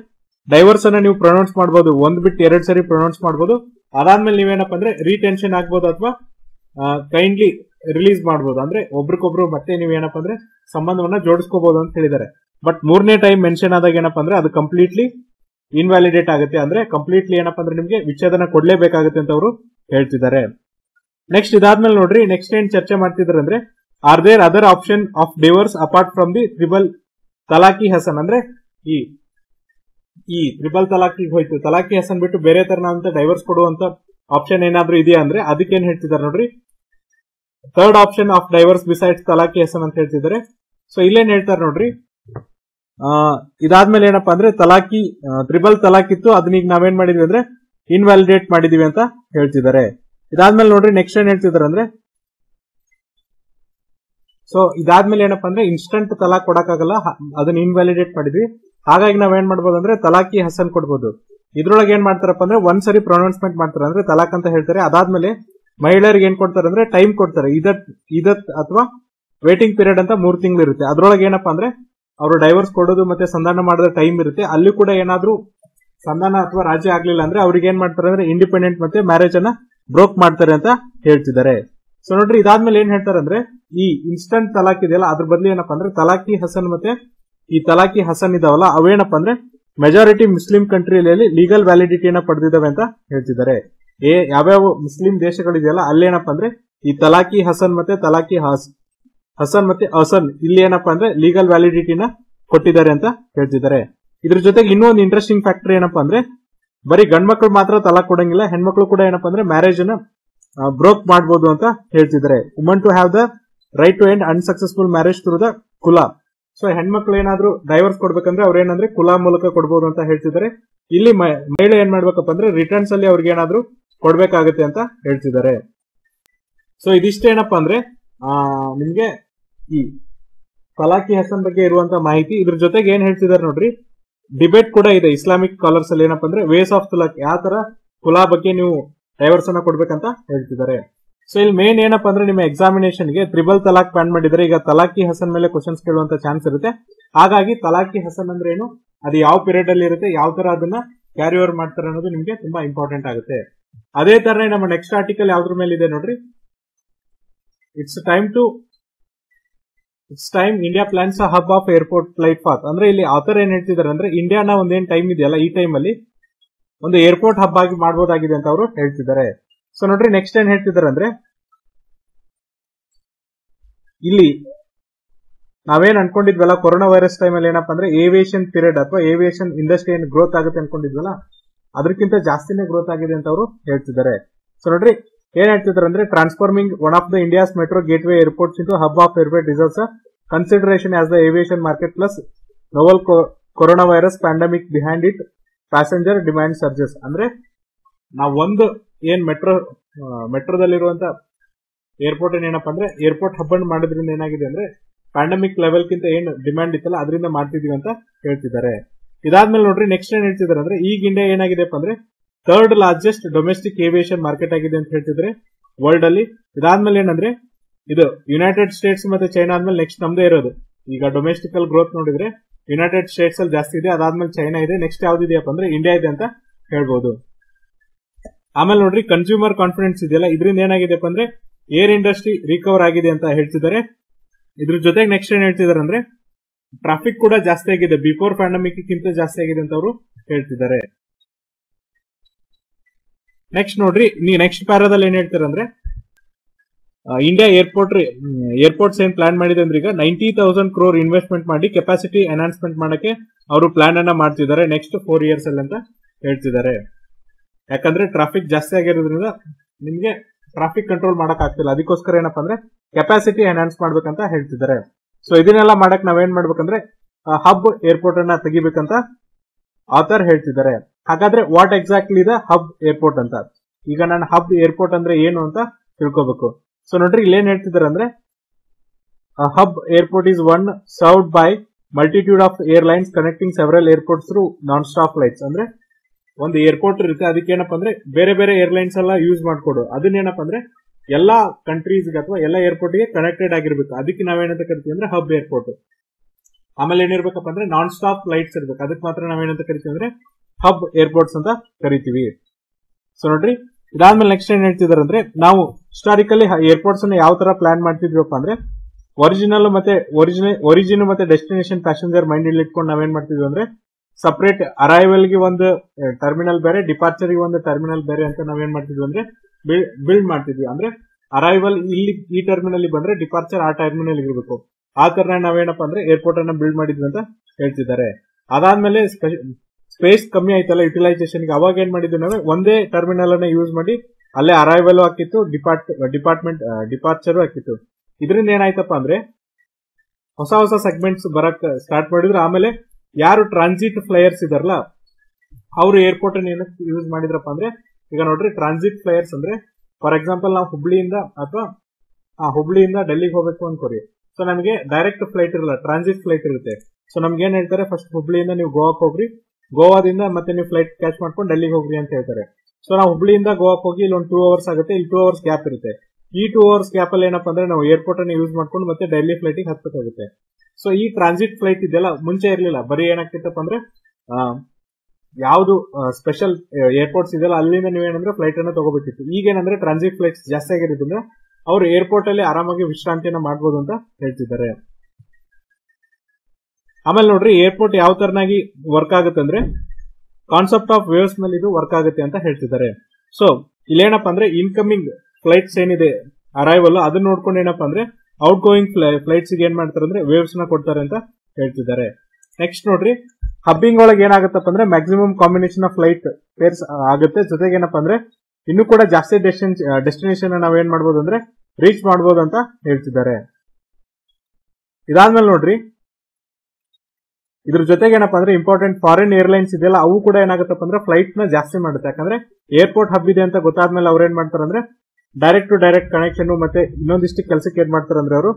ಡೈವರ್ಸ್ ಅನ್ನ ನೀವು ಪ್ರೊನೌನ್ಸ್ ಮಾಡಬಹುದು ಒಂದ್ ಬಿಟ್ಟು ಎರಡ್ ಸರಿ ಪ್ರೊನೌನ್ಸ್ ಮಾಡಬಹುದು ಅದಾದ್ಮೇಲೆ ನೀವೇನಪ್ಪ ಅಂದ್ರೆ ರೀಟೆನ್ಷನ್ ಆಗ್ಬೋದು ಅಥವಾ ಕೈಂಡ್ಲಿ ರಿಲೀಸ್ ಮಾಡಬಹುದು ಅಂದ್ರೆ ಒಬ್ರಿಗೊಬ್ರು ಮತ್ತೆ ನೀವು ಏನಪ್ಪ ಅಂದ್ರೆ, ಸಂಬಂಧವನ್ನ ಜೋಡಿಸ್ಕೋಬಹುದು ಅಂತ ಹೇಳಿದ್ದಾರೆ ಬಟ್ ಮೂರನೇ ಟೈಮ್ ಮೆನ್ಷನ್ ಆದಾಗ ಏನಪ್ಪ ಅಂದ್ರೆ, ಅದು ಕಂಪ್ಲೀಟ್ಲಿ ಇನ್ವ್ಯಾಲಿಡೇಟ್ ಆಗುತ್ತೆ. ಅಂದ್ರೆ ಕಂಪ್ಲೀಟ್ಲಿ ಏನಪ್ಪ ಅಂದ್ರೆ ನಿಮ್ಗೆ ವಿಚ್ಛೇದನ ಕೊಡ್ಲೇಬೇಕಾಗುತ್ತೆ ಅಂತ ಅವರು ಹೇಳ್ತಿದ್ದಾರೆ. ನೆಕ್ಸ್ಟ್ ಇದಾದ್ಮೇಲೆ ನೋಡ್ರಿ ನೆಕ್ಸ್ಟ್ ಏನ್ ಚರ್ಚೆ ಮಾಡ್ತಿದ್ರು ಅಂದ್ರೆ are there other option of divorce apart from the triple talaq e hasan ಅಂದ್ರೆ ಈ ಈ ತ್ರಿಬಲ್ ತಲಾಖಿ ಹೋಯ್ತು. ತಲಾಖಿ ಹಸನ್ ಬಿಟ್ಟು ಬೇರೆ ತರನಾದಂತ ಡೈವರ್ಸ್ ಕೊಡುವಂತ ಆಪ್ಷನ್ ಏನಾದ್ರೂ ಇದೆಯಾ ಅಂದ್ರೆ ಅದಕ್ಕೆ ಏನ್ ಹೇಳ್ತಿದ್ದಾರೆ ನೋಡ್ರಿ. Third option of divorce besides talaq e hasan ಅಂತ ಹೇಳ್ತಿದ್ದಾರೆ. ಸೊ ಇಲ್ಲೇನ್ ಹೇಳ್ತಾರೆ ನೋಡ್ರಿ. ಇದಾದ್ಮೇಲೆ ಏನಪ್ಪಾ ಅಂದ್ರೆ ತಲಾಖಿ ತ್ರಿಬಲ್ ತಲಾಕ್ ಇತ್ತು. ಅದನ್ನ ಈಗ ನಾವೇನ್ ಮಾಡಿದ್ವಿ ಅಂದ್ರೆ ಇನ್ವ್ಯಾಲಿಡೇಟ್ ಮಾಡಿದೀವಿ ಅಂತ ಹೇಳ್ತಿದ್ದಾರೆ. ಇದಾದ್ಮೇಲೆ ನೋಡ್ರಿ ನೆಕ್ಸ್ಟ್ ಏನ್ ಹೇಳ್ತಿದಾರೆ ಅಂದ್ರೆ ಸೊ ಇದಾದ್ಮೇಲೆ ಏನಪ್ಪಾ ಅಂದ್ರೆ ಇನ್ಸ್ಟಂಟ್ ತಲಾಕ್ ಕೊಡಕ್ಕಾಗಲ್ಲ ಅದನ್ನ ಇನ್ವ್ಯಾಲಿಡೇಟ್ ಮಾಡಿದ್ವಿ. ಹಾಗಾಗಿ ನಾವ್ ಏನ್ ಮಾಡ್ಬೋದು ಅಂದ್ರೆ ತಲಾಕಿ ಹಸನ್ ಕೊಡ್ಬೋದು. ಇದ್ರೊಳಗೆ ಏನ್ ಮಾಡ್ತಾರಪ್ಪ ಅಂದ್ರೆ ಒಂದ್ ಸರಿ ಪ್ರೊನೌನ್ಸ್ಮೆಂಟ್ ಮಾಡ್ತಾರೆ. ಅಂದ್ರೆ ತಲಾಕ್ ಅಂತ ಹೇಳ್ತಾರೆ. ಅದಾದ್ಮೇಲೆ ಮಹಿಳೆಯರಿಗೆ ಏನ್ ಕೊಡ್ತಾರೆ ಅಂದ್ರೆ ಟೈಮ್ ಕೊಡ್ತಾರೆ. ಇದತ್ ಇದತ್ ಅಥವಾ ವೇಟಿಂಗ್ ಪೀರಿಯಡ್ ಅಂತ ಮೂರ್ ತಿಂಗಳು ಇರುತ್ತೆ. ಅದ್ರೊಳಗೆ ಏನಪ್ಪಾ ಅಂದ್ರೆ ಅವರು ಡೈವರ್ಸ್ ಕೊಡೋದು ಮತ್ತೆ ಸಂಧಾನ ಮಾಡಿದ ಟೈಮ್ ಇರುತ್ತೆ. ಅಲ್ಲಿ ಕೂಡ ಏನಾದ್ರೂ ಸಂಧಾನ ಅಥವಾ ರಾಜಿ ಆಗ್ಲಿಲ್ಲ ಅಂದ್ರೆ ಅವ್ರಿಗೆ ಏನ್ ಮಾಡ್ತಾರೆ ಅಂದ್ರೆ ಇಂಡಿಪೆಂಡೆಂಟ್ ಮತ್ತೆ ಮ್ಯಾರೇಜ್ ಅನ್ನ ಬ್ರೋಕ್ ಮಾಡ್ತಾರೆ ಅಂತ ಹೇಳ್ತಿದ್ದಾರೆ. ಸೊ ನೋಡ್ರಿ, ಇದಾದ್ಮೇಲೆ ಏನ್ ಹೇಳ್ತಾರೆ ಅಂದ್ರೆ ಈ ಇನ್ಸ್ಟಂಟ್ ತಲಾಕ್ ಇದೆಯಲ್ಲ, ಅದ್ರ ಬದಲು ಏನಪ್ಪಾ ಅಂದ್ರೆ ತಲಾಕಿ ಹಸನ್ ಮತ್ತೆ ಈ ತಲಾಕಿ ಹಸನ್ ಇದಾವಲ್ಲ ಅವೇನಪ್ಪ ಅಂದ್ರೆ ಮೆಜಾರಿಟಿ ಮುಸ್ಲಿಂ ಕಂಟ್ರಿಯಲ್ಲಿ ಲೀಗಲ್ ವ್ಯಾಲಿಡಿಟಿಯನ್ನ ಪಡೆದಿದ್ದಾವೆ ಅಂತ ಹೇಳ್ತಿದ್ದಾರೆ. ಏ, ಯಾವ್ಯಾವ ಮುಸ್ಲಿಂ ದೇಶಗಳಿದೆಯಲ್ಲ ಅಲ್ಲೇನಪ್ಪ ಅಂದ್ರೆ, ಈ ತಲಾಕಿ ಹಸನ್ ಮತ್ತೆ ತಲಾಕಿ ಹಸ್, ಹಸನ್ ಮತ್ತೆ ಹಸನ್, ಇಲ್ಲಿ ಏನಪ್ಪಾ ಅಂದ್ರೆ ಲೀಗಲ್ ವ್ಯಾಲಿಡಿಟಿನ ಕೊಟ್ಟಿದ್ದಾರೆ ಅಂತ ಹೇಳ್ತಿದ್ದಾರೆ. ಇದ್ರ ಜೊತೆಗೆ ಇನ್ನೂ ಒಂದು ಇಂಟ್ರೆಸ್ಟಿಂಗ್ ಫ್ಯಾಕ್ಟರ್ ಏನಪ್ಪಾ ಅಂದ್ರೆ, ಬರೀ ಗಂಡ್ಮಕ್ಳು ಮಾತ್ರ ತಲಾಕ್ ಕೊಡಂಗಿಲ್ಲ, ಹೆಣ್ಮಕ್ಳು ಕೂಡ ಏನಪ್ಪಾ ಅಂದ್ರೆ ಮ್ಯಾರೇಜ್ ಅನ್ನ ಬ್ರೋಕ್ ಮಾಡಬಹುದು ಅಂತ ಹೇಳ್ತಿದ್ದಾರೆ. Woman to have the right to end unsuccessful marriage through the khula so ಹೆಣ್ಮಕ್ಳು ಏನಾದ್ರೂ ಡೈವರ್ಸ್ ಕೊಡ್ಬೇಕಂದ್ರೆ ಅವ್ರ ಏನಂದ್ರೆ ಕುಲಾ ಮೂಲಕ ಕೊಡಬಹುದು ಅಂತ ಹೇಳ್ತಿದ್ದಾರೆ. ಇಲ್ಲಿ ಮಹಿಳೆ ಏನ್ ಮಾಡ್ಬೇಕಪ್ಪ ಅಂದ್ರೆ ರಿಟರ್ನ್ಸ್ ಅಲ್ಲಿ ಅವ್ರಿಗೆ ಏನಾದ್ರೂ ಕೊಡ್ಬೇಕಾಗತ್ತೆ ಅಂತ ಹೇಳ್ತಿದ್ದಾರೆ. ಸೊ ಇದಿಷ್ಟು ಏನಪ್ಪಾ ಅಂದ್ರೆ ನಿಮ್ಗೆ ಈ ಫಲಾಕಿ ಹಸನ್ ಬಗ್ಗೆ ಇರುವಂತ ಮಾಹಿತಿ, ಇದ್ರ ಜೊತೆಗೆ ಏನ್ ಹೇಳ್ತಿದ್ದಾರೆ ನೋಡ್ರಿ ಡಿಬೇಟ್ ಕೂಡ ಇದೆ ಇಸ್ಲಾಮಿಕ್ ಕಾಲರ್ಸ್ ಅಲ್ಲಿ ಏನಪ್ಪಾ ಅಂದ್ರೆ ವೇಸ್ ಆಫ್ ತುಲಾಕ್ ಯಾವ ತರ ಕುಲಾ ಬಗ್ಗೆ ನೀವು ಡೈವರ್ಸ್ ಅನ್ನ ಕೊಡ್ಬೇಕಂತ ಹೇಳ್ತಿದ್ದಾರೆ. ಸೊ ಇಲ್ಲಿ ಮೇನ್ ಏನಪ್ಪಾ ಅಂದ್ರೆ ನಿಮ್ಮ ಎಕ್ಸಾಮಿನೇಷನ್ಗೆ ತ್ರಿಬಲ್ ತಲಾಕ್ ಪ್ಲಾನ್ ಮಾಡಿದ್ರೆ ಈಗ ತಲಾಕಿ ಹಸನ್ ಮೇಲೆ ಕ್ವಶನ್ಸ್ ಕೇಳುವಂತ ಚಾನ್ಸ್ ಇರುತ್ತೆ. ಹಾಗಾಗಿ ತಲಾಕಿ ಹಸನ್ ಅಂದ್ರೆ ಏನು? ಅದು ಯಾವ ಪೀರಿಯಡ್ ಅಲ್ಲಿ ಇರುತ್ತೆ, ಯಾವ ತರ ಅದನ್ನ ಕ್ಯಾರಿ ಓವರ್ ಮಾಡ್ತಾರೆ ಅನ್ನೋದು ನಿಮ್ಗೆ ತುಂಬಾ ಇಂಪಾರ್ಟೆಂಟ್ ಆಗುತ್ತೆ. ಅದೇ ತರ ನಮ್ಮ ನೆಕ್ಸ್ಟ್ ಆರ್ಟಿಕಲ್ ಯಾವ್ದ್ರ ಮೇಲೆ ಇದೆ ನೋಡ್ರಿ. It's time to it's time India plans hub of airport flight path ಅಂದ್ರೆ ಇಲ್ಲಿ ಆತರ ಏನ್ ಹೇಳ್ತಿದ್ದಾರೆ ಅಂದ್ರೆ ಇಂಡಿಯಾನ ಒಂದೇನ್ ಟೈಮ್ ಇದೆಯಲ್ಲ ಈ ಟೈಮ್ ಅಲ್ಲಿ? ಒಂದು ಏರ್ಪೋರ್ಟ್ ಹಬ್ ಆಗಿ ಮಾಡಬಹುದಾಗಿದೆ ಅಂತ ಅವರು ಹೇಳ್ತಿದ್ದಾರೆ. ಸೊ ನೋಡ್ರಿ ನೆಕ್ಸ್ಟ್ ಏನ್ ಹೇಳ್ತಿದ್ದಾರೆ ಅಂದ್ರೆ, ಇಲ್ಲಿ ನಾವೇನ್ ಅನ್ಕೊಂಡಿದ್ವಲ್ಲ, ಕೊರೋನಾ ವೈರಸ್ ಟೈಮ್ ಅಲ್ಲಿ ಏನಪ್ಪಾ ಅಂದ್ರೆ ಏವಿಯೇಷನ್ ಪೀರಿಯಡ್ ಅಥವಾ ಏವಿಯೇಷನ್ ಇಂಡಸ್ಟ್ರಿ ಏನ್ ಗ್ರೋತ್ ಆಗುತ್ತೆ ಅನ್ಕೊಂಡಿದ್ವಲ್ಲ ಅದಕ್ಕಿಂತ ಜಾಸ್ತಿನೇ ಗ್ರೋತ್ ಆಗಿದೆ ಅಂತ ಅವರು ಹೇಳ್ತಿದ್ದಾರೆ. ಸೊ ನೋಡ್ರಿ, ಏನ್ ಹೇಳ್ತಿದ್ದಾರೆ ಅಂದ್ರೆ transforming one of the India's metro gateway airports into hub of airport results consideration as the aviation market plus novel corona virus pandemic behind it passenger demand surges ಅಂದ್ರೆ ನಾವು ಒಂದು ಏನ್ ಮೆಟ್ರೋ ಮೆಟ್ರೋದಲ್ಲಿರುವಂತ ಏರ್ಪೋರ್ಟ್ ಏನಪ್ಪಾ ಅಂದ್ರೆ ಏರ್ಪೋರ್ಟ್ ಹಬ್ ಅನ್ನು ಮಾಡೋದ್ರಿಂದ ಏನಾಗಿದೆ ಅಂದ್ರೆ ಪ್ಯಾಂಡಮಿಕ್ ಲೆವೆಲ್ಗಿಂತ ಏನ್ ಡಿಮ್ಯಾಂಡ್ ಇತ್ತಲ್ಲ ಅದರಿಂದ ಮಾಡ್ತಿದೀವಿ ಅಂತ ಹೇಳ್ತಿದ್ದಾರೆ. ಇದಾದ್ಮೇಲೆ ನೋಡ್ರಿ ನೆಕ್ಸ್ಟ್ ಏನ್ ಹೇಳ್ತಿದ್ದಾರೆ ಅಂದ್ರೆ ಈಗ ಇಂಡಿಯಾ ಏನಾಗಿದೆಪ್ಪ ಅಂದ್ರೆ third largest domestic aviation market ಆಗಿದೆ ಅಂತ ಹೇಳ್ತಿದ್ರೆ ವರ್ಲ್ಡ್ ಅಲ್ಲಿ. ಇದಾದ್ಮೇಲೆ ಏನಂದ್ರೆ ಇದು ಯುನೈಟೆಡ್ ಸ್ಟೇಟ್ಸ್ ಮತ್ತೆ ಚೈನಾ ಆದ್ಮೇಲೆ ನೆಕ್ಸ್ಟ್ ನಮ್ದೇ ಇರೋದು. ಈಗ ಡೊಮೆಸ್ಟಿಕಲ್ ಗ್ರೋತ್ ನೋಡಿದ್ರೆ ಯುನೈಟೆಡ್ ಸ್ಟೇಟ್ಸ್ ಅಲ್ಲಿ ಜಾಸ್ತಿ ಇದೆ, ಅದಾದ್ಮೇಲೆ ಚೈನಾ ಇದೆ. ನೆಕ್ಸ್ಟ್ ಯಾವ್ದಿದೆಯಪ್ಪ ಅಂದ್ರೆ ಇಂಡಿಯಾ ಇದೆ ಅಂತ ಹೇಳ್ಬೋದು. ಆಮೇಲೆ ನೋಡ್ರಿ ಕನ್ಸ್ಯೂಮರ್ ಕಾನ್ಫಿಡೆನ್ಸ್ ಇದೆಯಲ್ಲ, ಇದರಿಂದ ಏನಾಗಿದೆಪ್ಪ ಅಂದ್ರೆ ಏರ್ ಇಂಡಸ್ಟ್ರಿ ರಿಕವರ್ ಆಗಿದೆ ಅಂತ ಹೇಳ್ತಿದ್ದಾರೆ. ಇದ್ರ ಜೊತೆಗೆ ನೆಕ್ಸ್ಟ್ ಏನ್ ಹೇಳ್ತಿದ್ದಾರೆ ಅಂದ್ರೆ ಟ್ರಾಫಿಕ್ ಕೂಡ ಜಾಸ್ತಿ ಆಗಿದೆ ಬಿಫೋರ್ ಪ್ಯಾಂಡಮಿಕ್ ಗಿಂತ ಜಾಸ್ತಿ ಆಗಿದೆ ಅಂತ ಅವರು ಹೇಳ್ತಿದ್ದಾರೆ. ನೆಕ್ಸ್ಟ್ ನೋಡ್ರಿ, ನೀ ನೆಕ್ಸ್ಟ್ ಪ್ಯಾರಾದಲ್ಲಿ ಏನ್ ಹೇಳ್ತಾರೆ ಇಂಡಿಯಾ ಏರ್ಪೋರ್ಟ್ ಏರ್ಪೋರ್ಟ್ಸ್ ಏನ್ ಪ್ಲಾನ್ ಮಾಡಿದೆ ಅಂದ್ರೆ ಈಗ ನೈಂಟಿ ತೌಸಂಡ್ ಕ್ರೋರ್ ಇನ್ವೆಸ್ಟ್ಮೆಂಟ್ ಮಾಡಿ ಕೆಪಾಸಿಟಿ ಅನೌನ್ಸ್ಮೆಂಟ್ ಮಾಡಕ್ಕೆ ಅವರು ಪ್ಲಾನ್ ಅನ್ನ ಮಾಡ್ತಿದ್ದಾರೆ ನೆಕ್ಸ್ಟ್ ಫೋರ್ ಇಯರ್ಸ್ ಅಲ್ಲಿ ಅಂತ ಹೇಳ್ತಿದ್ದಾರೆ. ಯಾಕಂದ್ರೆ ಟ್ರಾಫಿಕ್ ಜಾಸ್ತಿ ಆಗಿರೋದ್ರಿಂದ ನಿಮ್ಗೆ ಟ್ರಾಫಿಕ್ ಕಂಟ್ರೋಲ್ ಮಾಡಕ್ ಆಗ್ತಿಲ್ಲ. ಅದಕ್ಕೋಸ್ಕರ ಏನಪ್ಪಾ ಅಂದ್ರೆ ಕೆಪಾಸಿಟಿ ಅನೌನ್ಸ್ ಮಾಡ್ಬೇಕಂತ ಹೇಳ್ತಿದ್ದಾರೆ. ಸೊ ಇದನ್ನೆಲ್ಲ ಮಾಡಕ್ ನಾವೇನ್ ಮಾಡ್ಬೇಕಂದ್ರೆ ಹಬ್ ಏರ್ಪೋರ್ಟ್ ಅನ್ನ ತೆಗಿಬೇಕಂತ ಆಥರ್ ಹೇಳ್ತಿದ್ದಾರೆ. ಹಾಗಾದ್ರೆ ವಾಟ್ ಎಕ್ಸಾಕ್ಟ್ಲಿ ಇದೆ ಹಬ್ ಏರ್ಪೋರ್ಟ್ ಅಂತ? ಈಗ ನಾನು ಹಬ್ ಏರ್ಪೋರ್ಟ್ ಅಂದ್ರೆ ಏನು ಅಂತ ತಿಳ್ಕೊಬೇಕು. ಸೊ ನೋಡ್ರಿ ಇಲ್ಲಿ ಏನ್ ಹೇಳ್ತಿದ್ದಾರೆ ಅಂದ್ರೆ hub airport is one served by multitude of airlines connecting several airports through non stop flights ಅಂದ್ರೆ, ಒಂದು ಏರ್ಪೋರ್ಟ್ ಇರುತ್ತೆ ಅದಕ್ಕೆ ಏನಪ್ಪ ಅಂದ್ರೆ, ಬೇರೆ ಬೇರೆ ಏರ್ಲೈನ್ಸ್ ಎಲ್ಲ ಯೂಸ್ ಮಾಡ್ಕೊಡು. ಅದನ್ನೇನಪ್ಪ ಅಂದ್ರೆ, ಎಲ್ಲಾ ಕಂಟ್ರೀಸ್ ಅಥವಾ ಎಲ್ಲ ಏರ್ಪೋರ್ಟ್ಗೆ ಕನೆಕ್ಟೆಡ್ ಆಗಿರ್ಬೇಕು. ಅದಕ್ಕೆ ನಾವೇನಂತ ಕರಿತೀವಿ ಅಂದ್ರೆ ಹಬ್ ಏರ್ಪೋರ್ಟ್ ಆಮೇಲೆ ಏನಿರ್ಬೇಕಪ್ಪ ಅಂದ್ರೆ ನಾನ್ ಸ್ಟಾಪ್ ಫ್ಲೈಟ್ಸ್ ಇರ್ಬೇಕು. ಅದಕ್ಕೆ ಮಾತ್ರ ನಾವೇನಂತ ಕರಿತೀವಿ ಅಂದ್ರೆ ಹಬ್ ಏರ್ಪೋರ್ಟ್ಸ್ ಅಂತ ಕರಿತೀವಿ. ಸೊ ನೋಡ್ರಿ ಇದಾದ್ಮೇಲೆ ನೆಕ್ಸ್ಟ್ ಏನ್ ಹೇಳ್ತಿದಾರೆ ಅಂದ್ರೆ, ನಾವು ಹಿಸ್ಟಾರಿಕಲಿ ಏರ್ಪೋರ್ಟ್ಸ್ ಅನ್ನ ಯಾವ ತರ ಪ್ಲಾನ್ ಮಾಡ್ತಿದ್ವಪ್ಪ ಅಂದ್ರೆ ಒರಿಜಿನಲ್ ಮತ್ತೆ ಒರಿಜಿನ ಒರಿಜಿನ್ ಮತ್ತೆ ಡೆಸ್ಟಿನೇಷನ್ ಪ್ಯಾಸೆಂಜರ್ ಮೈಂಡ್ ಇಟ್ಕೊಂಡು ನಾವೇನ್ ಮಾಡ್ತಿದ್ವಿ ಅಂದ್ರೆ ಸಪರೇಟ್ ಅರೈವಲ್ಗೆ ಒಂದು ಟರ್ಮಿನಲ್ ಬೇರೆ ಡಿಪಾರ್ಚರ್ಗೆ ಒಂದು ಟರ್ಮಿನಲ್ ಬೇರೆ ಅಂತ ನಾವೇನ್ ಮಾಡ್ತಿದ್ವಿ ಅಂದ್ರೆ ಬಿಲ್ಡ್ ಮಾಡ್ತಿದ್ವಿ. ಅಂದ್ರೆ ಅರೈವಲ್ ಇಲ್ಲಿ ಈ ಟರ್ಮಿನಲ್ ಬಂದ್ರೆ ಡಿಪಾರ್ಚರ್ ಆ ಟರ್ಮಿನಲ್ ಇರಬೇಕು. ಆ ತರ ನಾವೇನಪ್ಪ ಅಂದ್ರೆ ಏರ್ಪೋರ್ಟ್ ಅನ್ನ ಬಿಲ್ಡ್ ಮಾಡಿದ್ವಿ ಅಂತ ಹೇಳ್ತಿದ್ದಾರೆ. ಅದಾದ್ಮೇಲೆ ಸ್ಪೇಸ್ ಕಮ್ಮಿ ಆಯ್ತಲ್ಲ ಯುಟಿಲೈಸೇಷನ್ಗೆ. ಅವಾಗ ಏನ್ ಮಾಡಿದ್ವಿ ಒಂದೇ ಟರ್ಮಿನಲ್ ಅನ್ನ ಯೂಸ್ ಮಾಡಿ, ಅಲ್ಲೇ ಅರೈವಲ್ ಹಾಕಿತ್ತು ಡಿಪಾರ್ಟ್ ಡಿಪಾರ್ಟ್ಮೆಂಟ್ ಡಿಪಾರ್ಚರ್ ಹಾಕಿತ್ತು. ಇದರಿಂದ ಏನಾಯ್ತಪ್ಪ ಅಂದ್ರೆ, ಹೊಸ ಹೊಸ ಸೆಗ್ಮೆಂಟ್ಸ್ ಬರಕ್ ಸ್ಟಾರ್ಟ್ ಮಾಡಿದ್ರು. ಆಮೇಲೆ ಯಾರು ಟ್ರಾನ್ಸಿಟ್ ಫ್ಲೈಯರ್ಸ್ ಇದಾರಲ್ಲ, ಅವರು ಏರ್ಪೋರ್ಟ್ ಅನ್ನ ಏನಕ್ಕೆ ಯೂಸ್ ಮಾಡಿದ್ರಪ್ಪ ಅಂದ್ರೆ, ಈಗ ನೋಡ್ರಿ ಟ್ರಾನ್ಸಿಟ್ ಫ್ಲೈಯರ್ಸ್ ಅಂದ್ರೆ ಫಾರ್ ಎಕ್ಸಾಂಪಲ್ ನಾವು ಹುಬ್ಳಿಯಿಂದ ಅಥವಾ ಹುಬ್ಳಿಯಿಂದ ಡೆಲ್ಲಿಗೆ ಹೋಗ್ಬೇಕು ಅನ್ಕೋರಿ ಸೊ ನಮಗೆ ಡೈರೆಕ್ಟ್ ಫ್ಲೈಟ್ ಇರಲ್ಲ ಟ್ರಾನ್ಸಿಟ್ ಫ್ಲೈಟ್ ಇರುತ್ತೆ. ಸೊ ನಮ್ಗೆ ಏನ್ ಹೇಳ್ತಾರೆ ಫಸ್ಟ್ ಹುಬ್ಳಿಯಿಂದ ನೀವು ಗೋವಾಕ್ ಹೋಗ್ರಿ ಗೋವಾದಿಂದ ಮತ್ತೆ ನೀವು ಫ್ಲೈಟ್ ಕ್ಯಾಚ್ ಮಾಡ್ಕೊಂಡು ಡೆಲ್ಲಿಗೆ ಹೋಗ್ರಿ ಅಂತ ಹೇಳ್ತಾರೆ. ಸೊ ನಾವು ಹುಬ್ಳಿಯಿಂದ ಗೋವಾಕ್ ಹೋಗಿ ಇಲ್ಲಿ ಒಂದು ಟೂ ಅವರ್ಸ್ ಆಗುತ್ತೆ, ಇಲ್ಲಿ ಟೂ ಅವರ್ಸ್ ಗ್ಯಾಪ್ ಇರುತ್ತೆ. ಈ ಟೂ ಅವರ್ಸ್ ಗ್ಯಾಪ್ ಅಲ್ಲಿ ಏನಪ್ಪಾ ಅಂದ್ರೆ ನಾವು ಏರ್ಪೋರ್ಟ್ ಅನ್ನು ಯೂಸ್ ಮಾಡ್ಕೊಂಡು ಮತ್ತೆ ಡೆಲ್ಲಿ ಫ್ಲೈಟಿಗೆ ಹತ್ಬೇಕಾಗುತ್ತೆ. ಸೊ ಈ ಟ್ರಾನ್ಸಿಟ್ ಫ್ಲೈಟ್ ಇದೆಯಲ್ಲ ಮುಂಚೆ ಇರಲಿಲ್ಲ. ಬರೀ ಏನಾಗ್ತಿತ್ತಪ್ಪ ಅಂದ್ರೆ ಯಾವುದು ಸ್ಪೆಷಲ್ ಏರ್ಪೋರ್ಟ್ಸ್ ಇದೆಯಲ್ಲ ಅಲ್ಲಿಂದ ನೀವೇನಂದ್ರೆ ಫ್ಲೈಟ್ ಅನ್ನ ತಗೋಬೇಕಿತ್ತು ಈಗ ಏನಂದ್ರೆ ಟ್ರಾನ್ಸಿಟ್ ಫ್ಲೈಟ್ಸ್ ಜಾಸ್ತಿ ಆಗಿರೋದ್ರಿಂದ ಅವರು ಏರ್ಪೋರ್ಟ್ ಅಲ್ಲಿ ಆರಾಮಾಗಿ ವಿಶ್ರಾಂತಿಯನ್ನ ಮಾಡ್ಬೋದು ಅಂತ ಹೇಳ್ತಿದ್ದಾರೆ. ಆಮೇಲೆ ನೋಡ್ರಿ ಏರ್ಪೋರ್ಟ್ ಯಾವ ತರನಾಗಿ ವರ್ಕ್ ಆಗುತ್ತೆ ಅಂದ್ರೆ ಕಾನ್ಸೆಪ್ಟ್ ಆಫ್ ವೇವ್ಸ್ನಲ್ಲಿ ಇದು ವರ್ಕ್ ಆಗುತ್ತೆ ಅಂತ ಹೇಳ್ತಿದ್ದಾರೆ. ಸೊ ಇಲ್ಲೇನಪ್ಪ ಅಂದ್ರೆ ಇನ್ಕಮಿಂಗ್ ಫ್ಲೈಟ್ಸ್ ಏನಿದೆ ಅರೈವಲ್ ಅದನ್ನ ನೋಡ್ಕೊಂಡು ಏನಪ್ಪಾ ಅಂದ್ರೆ ಔಟ್ ಗೋಯಿಂಗ್ ಫ್ಲೈಟ್ಸ್ ಏನ್ ಮಾಡ್ತಾರೆ ಅಂದ್ರೆ ವೇವ್ಸ್ನ ಕೊಡ್ತಾರೆ ಅಂತ ಹೇಳ್ತಿದ್ದಾರೆ. ನೆಕ್ಸ್ಟ್ ನೋಡ್ರಿ ಹಬ್ಬಿಂಗ್ ಒಳಗೆ ಏನಾಗುತ್ತಪ್ಪ ಅಂದ್ರೆ maximum combination of flight pairs ಆಗುತ್ತೆ. ಜೊತೆಗೆ ಏನಪ್ಪಾ ಅಂದ್ರೆ, ಇನ್ನು ಕೂಡ ಜಾಸ್ತಿ ಡೆಸ್ಟಿನೇಷನ್ ನಾವೇನ್ ಮಾಡ್ಬೋದು ಅಂದ್ರೆ ರೀಚ್ ಮಾಡ್ಬೋದು ಅಂತ ಹೇಳ್ತಿದ್ದಾರೆ. ಇದಾದ್ಮೇಲೆ ನೋಡ್ರಿ ಇದ್ರ ಜೊತೆಗೆ ಏನಪ್ಪಾ ಅಂದ್ರೆ ಇಂಪಾರ್ಟೆಂಟ್ ಫಾರಿನ್ ಏರ್ಲೈನ್ಸ್ ಇದೆಯಲ್ಲ, ಅವು ಕೂಡ ಏನಾಗುತ್ತಪ್ಪ ಅಂದ್ರೆ ಫ್ಲೈಟ್ನ ಜಾಸ್ತಿ ಮಾಡುತ್ತೆ. ಯಾಕಂದ್ರೆ ಏರ್ಪೋರ್ಟ್ ಹಬ್ ಇದೆ ಅಂತ ಗೊತ್ತಾದ್ಮೇಲೆ ಅವ್ರು ಏನ್ ಮಾಡ್ತಾರೆ ಅಂದ್ರೆ ಡೈರೆಕ್ಟ್ ಟು ಡೈರೆಕ್ಟ್ ಕನೆಕ್ಷನ್ ಮತ್ತೆ ಇನ್ನೊಂದಿಷ್ಟು ಕೆಲಸಕ್ಕೆ ಏನ್ ಮಾಡ್ತಾರೆ ಅಂದ್ರೆ ಅವರು